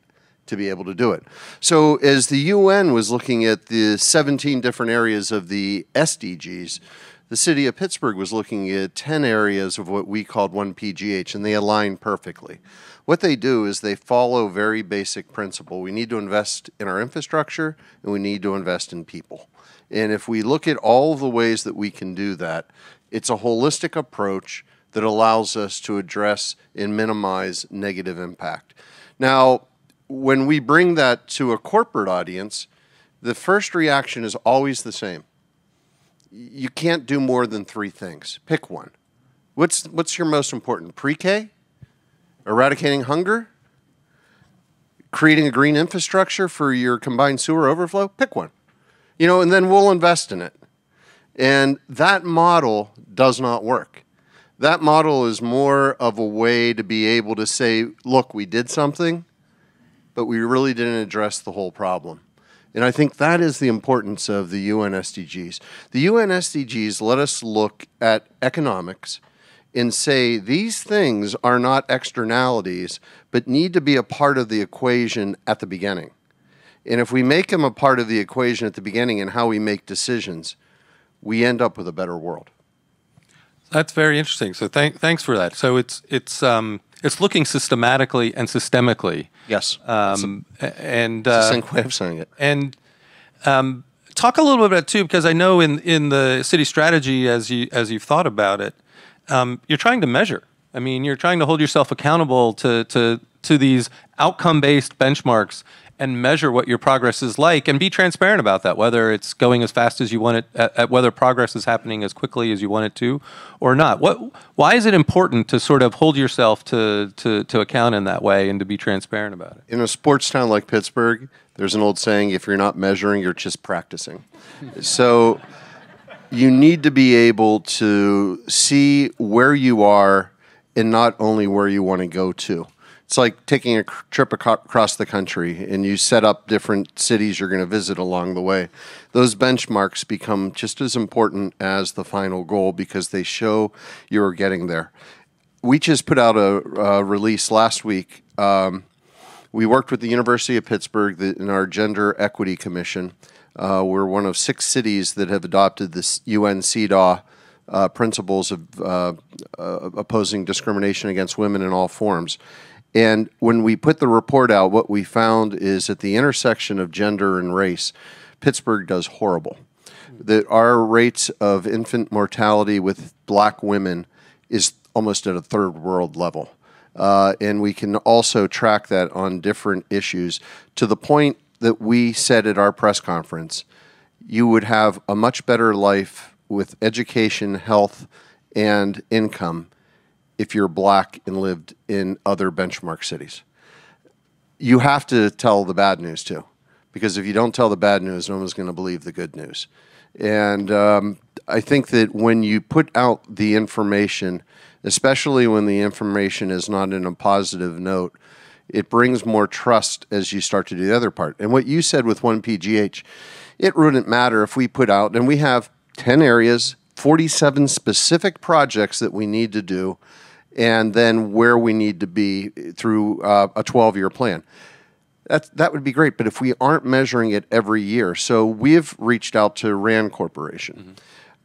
to be able to do it. So as the UN was looking at the 17 different areas of the SDGs, the city of Pittsburgh was looking at 10 areas of what we called 1PGH, and they align perfectly. What they do is they follow very basic principle. We need to invest in our infrastructure, and we need to invest in people. And if we look at all the ways that we can do that, it's a holistic approach that allows us to address and minimize negative impact. Now, when we bring that to a corporate audience, the first reaction is always the same. You can't do more than three things. Pick one. What's, what's your most important? Pre K? Eradicating hunger? Creating a green infrastructure for your combined sewer overflow? Pick one. You know, and then we'll invest in it. And that model does not work. That model is more of a way to be able to say, look, we did something but we really didn't address the whole problem. And I think that is the importance of the UN SDGs. The UN SDGs let us look at economics and say these things are not externalities, but need to be a part of the equation at the beginning. And if we make them a part of the equation at the beginning and how we make decisions, we end up with a better world. That's very interesting. So thank, thanks for that. So it's it's um, it's looking systematically and systemically. Yes. Um, and It's a uh, succinct way of saying it. and um, talk a little bit about too, because I know in in the city strategy, as you as you've thought about it, um, you're trying to measure. I mean, you're trying to hold yourself accountable to to to these outcome based benchmarks and measure what your progress is like, and be transparent about that. Whether it's going as fast as you want it, at, at whether progress is happening as quickly as you want it to, or not. What? Why is it important to sort of hold yourself to to to account in that way and to be transparent about it? In a sports town like Pittsburgh, there's an old saying if you're not measuring, you're just practicing. <laughs> so you need to be able to see where you are and not only where you want to go to. It's like taking a trip across the country and you set up different cities you're going to visit along the way. Those benchmarks become just as important as the final goal because they show you're getting there. We just put out a, a release last week. Um, we worked with the University of Pittsburgh the, in our Gender Equity Commission. Uh, we're one of six cities that have adopted this UN CEDAW uh, principles of uh, uh, opposing discrimination against women in all forms. And when we put the report out, what we found is at the intersection of gender and race, Pittsburgh does horrible. That our rates of infant mortality with black women is almost at a third world level. Uh, and we can also track that on different issues to the point that we said at our press conference you would have a much better life with education, health, and income if you're black and lived in other benchmark cities. You have to tell the bad news too, because if you don't tell the bad news, no one's going to believe the good news. And um, I think that when you put out the information, especially when the information is not in a positive note, it brings more trust as you start to do the other part. And what you said with 1PGH, it wouldn't matter if we put out, and we have 10 areas, 47 specific projects that we need to do, and then where we need to be through uh, a 12 year plan. That, that would be great, but if we aren't measuring it every year, so we've reached out to RAND Corporation. Mm -hmm.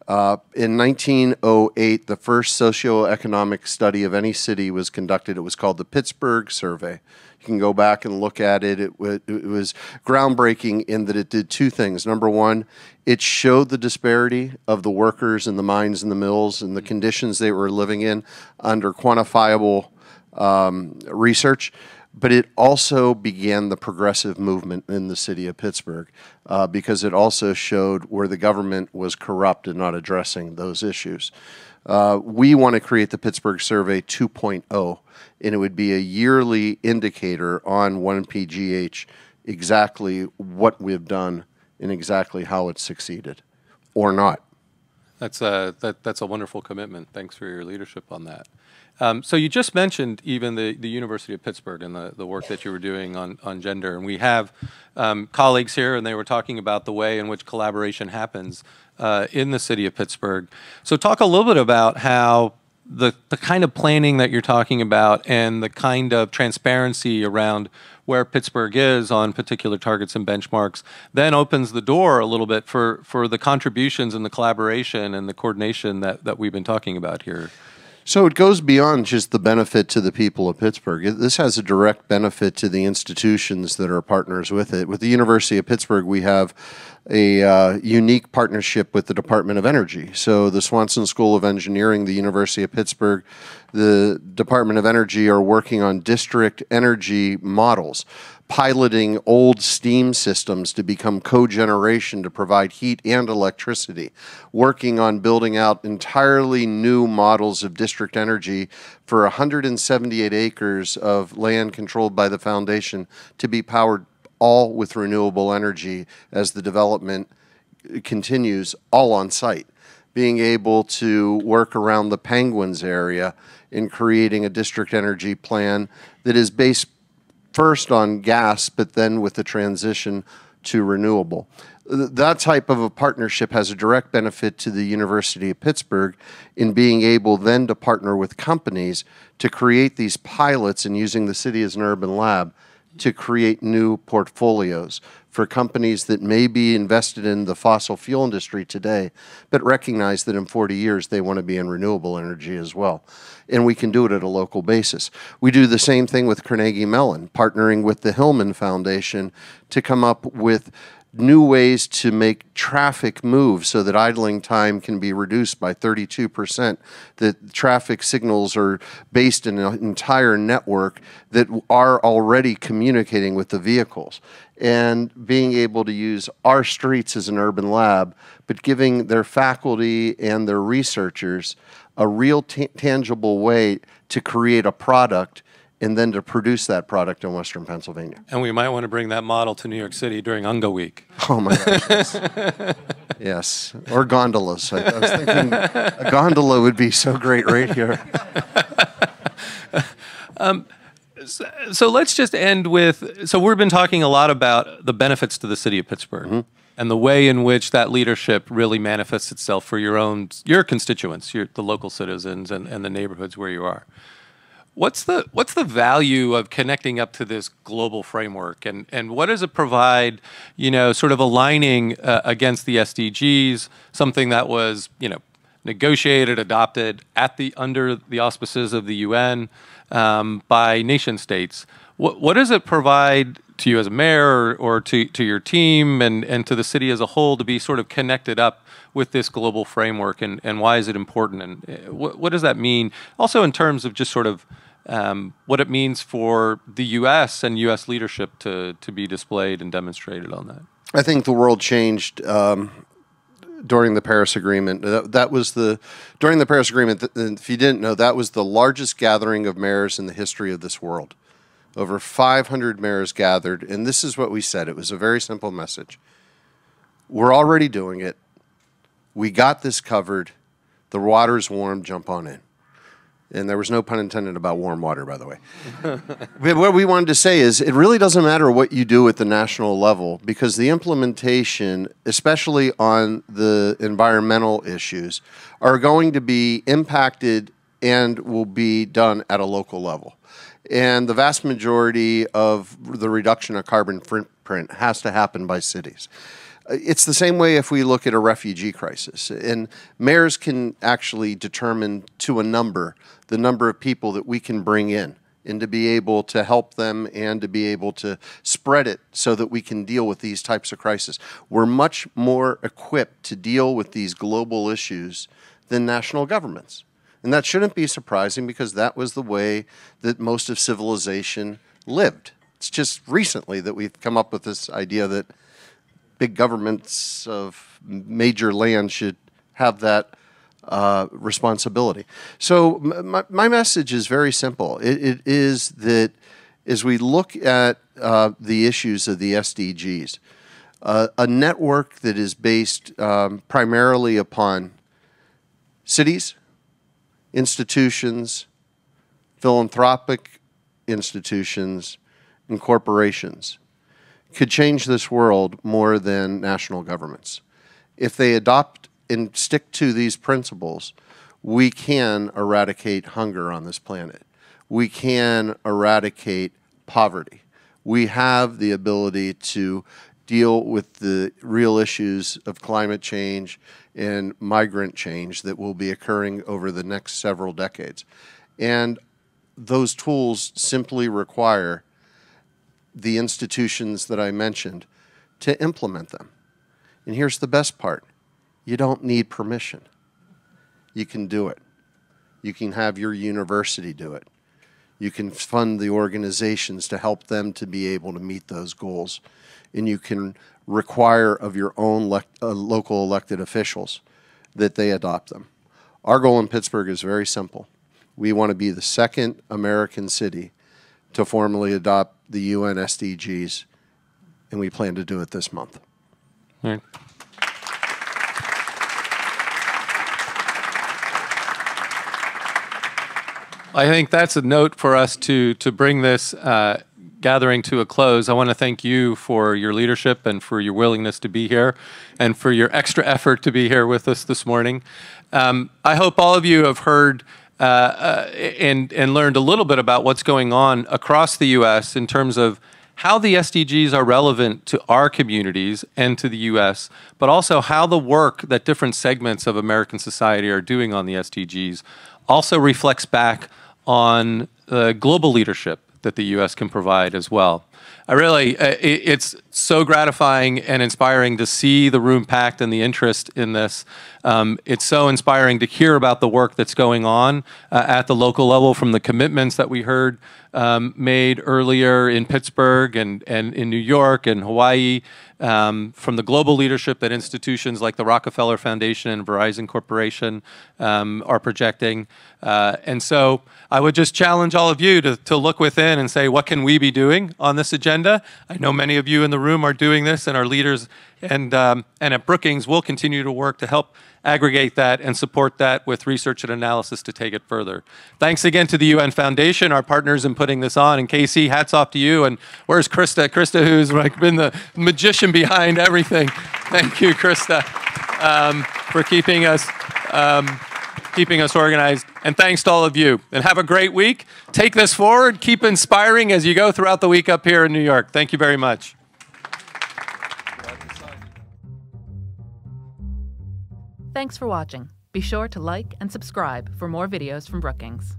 Uh, in 1908, the first socioeconomic study of any city was conducted. It was called the Pittsburgh Survey. Can go back and look at it. It, it was groundbreaking in that it did two things. Number one, it showed the disparity of the workers in the mines and the mills and the conditions they were living in under quantifiable um, research but it also began the progressive movement in the city of Pittsburgh uh, because it also showed where the government was corrupt and not addressing those issues. Uh, we want to create the Pittsburgh Survey 2.0, and it would be a yearly indicator on 1PGH exactly what we've done and exactly how it's succeeded or not. That's a, that, that's a wonderful commitment. Thanks for your leadership on that. Um, so you just mentioned even the, the University of Pittsburgh and the, the work that you were doing on, on gender. And we have um, colleagues here, and they were talking about the way in which collaboration happens uh, in the city of Pittsburgh. So talk a little bit about how the, the kind of planning that you're talking about and the kind of transparency around where Pittsburgh is on particular targets and benchmarks then opens the door a little bit for, for the contributions and the collaboration and the coordination that, that we've been talking about here. So it goes beyond just the benefit to the people of Pittsburgh. This has a direct benefit to the institutions that are partners with it. With the University of Pittsburgh, we have a uh, unique partnership with the Department of Energy. So the Swanson School of Engineering, the University of Pittsburgh, the Department of Energy are working on district energy models piloting old steam systems to become cogeneration to provide heat and electricity, working on building out entirely new models of district energy for 178 acres of land controlled by the foundation to be powered all with renewable energy as the development continues all on site. Being able to work around the Penguins area in creating a district energy plan that is based first on gas, but then with the transition to renewable. That type of a partnership has a direct benefit to the University of Pittsburgh in being able then to partner with companies to create these pilots and using the city as an urban lab to create new portfolios for companies that may be invested in the fossil fuel industry today, but recognize that in 40 years they want to be in renewable energy as well. And we can do it at a local basis. We do the same thing with Carnegie Mellon, partnering with the Hillman Foundation to come up with new ways to make traffic move so that idling time can be reduced by 32%. That traffic signals are based in an entire network that are already communicating with the vehicles. And being able to use our streets as an urban lab, but giving their faculty and their researchers a real tangible way to create a product and then to produce that product in Western Pennsylvania. And we might want to bring that model to New York City during UNGA Week. <laughs> Oh my gosh. Yes. <laughs> yes. Or gondolas. I, I was thinking a gondola would be so great right here. <laughs> um, so, so, let's just end with so we've been talking a lot about the benefits to the city of Pittsburgh. Mm -hmm and the way in which that leadership really manifests itself for your own your constituents, your, the local citizens and, and the neighborhoods where you are. What's the what's the value of connecting up to this global framework, and and what does it provide? You know, sort of aligning uh, against the SDGs, something that was you know negotiated, adopted at the under the auspices of the UN um, by nation states. What what does it provide to you as a mayor or, or to, to your team and, and to the city as a whole to be sort of connected up with this global framework and, and why is it important and uh, what, what does that mean? Also, in terms of just sort of um, what it means for the U.S. and U.S. leadership to, to be displayed and demonstrated on that. I think the world changed um, during the Paris Agreement. That, that, was the during the Paris Agreement. If you didn't know, that was the largest gathering of mayors in the history of this world. Over 500 mayors gathered, and this is what we said. It was a very simple message. We're already doing it. We got this covered. The water's warm. Jump on in. And there was no pun intended about warm water, by the way. <laughs> but what we wanted to say is it really doesn't matter what you do at the national level because the implementation, especially on the environmental issues, are going to be impacted and will be done at a local level. And the vast majority of the reduction of carbon footprint has to happen by cities. Uh, it's the same way if we look at a refugee crisis. And mayors can actually determine to a number the number of people that we can bring in and to be able to help them and to be able to spread it so that we can deal with these types of crises. We're much more equipped to deal with these global issues than national governments. And that shouldn't be surprising because that was the way that most of civilization lived. It's just recently that we've come up with this idea that big governments of major land should have that uh, responsibility. So my, my message is very simple. It, it is that as we look at uh, the issues of the SDGs, uh, a network that is based um, primarily upon cities, institutions, philanthropic institutions, and corporations could change this world more than national governments. If they adopt and stick to these principles, we can eradicate hunger on this planet. We can eradicate poverty. We have the ability to deal with the real issues of climate change and migrant change that will be occurring over the next several decades. And those tools simply require the institutions that I mentioned to implement them. And here's the best part you don't need permission. You can do it. You can have your university do it. You can fund the organizations to help them to be able to meet those goals. And you can require of your own uh, local elected officials that they adopt them. Our goal in Pittsburgh is very simple. We want to be the second American city to formally adopt the UN SDGs, and we plan to do it this month. All right. I think that's a note for us to to bring this uh, gathering to a close. I want to thank you for your leadership and for your willingness to be here, and for your extra effort to be here with us this morning. Um, I hope all of you have heard. Uh, uh, and and learned a little bit about what's going on across the U.S. in terms of how the SDGs are relevant to our communities and to the U.S., but also how the work that different segments of American society are doing on the SDGs also reflects back on the global leadership that the U.S. can provide as well. I really, uh, it, it's so gratifying and inspiring to see the room packed and the interest in this. Um, it's so inspiring to hear about the work that's going on uh, at the local level from the commitments that we heard um, made earlier in Pittsburgh and, and in New York and Hawaii, um, from the global leadership that institutions like the Rockefeller Foundation and Verizon Corporation um, are projecting. Uh, and so I would just challenge all of you to, to look within and say, what can we be doing on this agenda? I know many of you in the room are doing this and our leaders and, um, and at Brookings, we'll continue to work to help aggregate that and support that with research and analysis to take it further. Thanks again to the UN Foundation, our partners in putting this on. And Kaysie, hats off to you. And where's Krista? Krista, who's like been the magician behind everything. Thank you, Krista, um, for keeping us. Um, keeping us organized. And thanks to all of you. And have a great week. Take this forward. Keep inspiring as you go throughout the week up here in New York. Thank you very much. Thanks for watching. Be sure to like and subscribe for more videos from Brookings.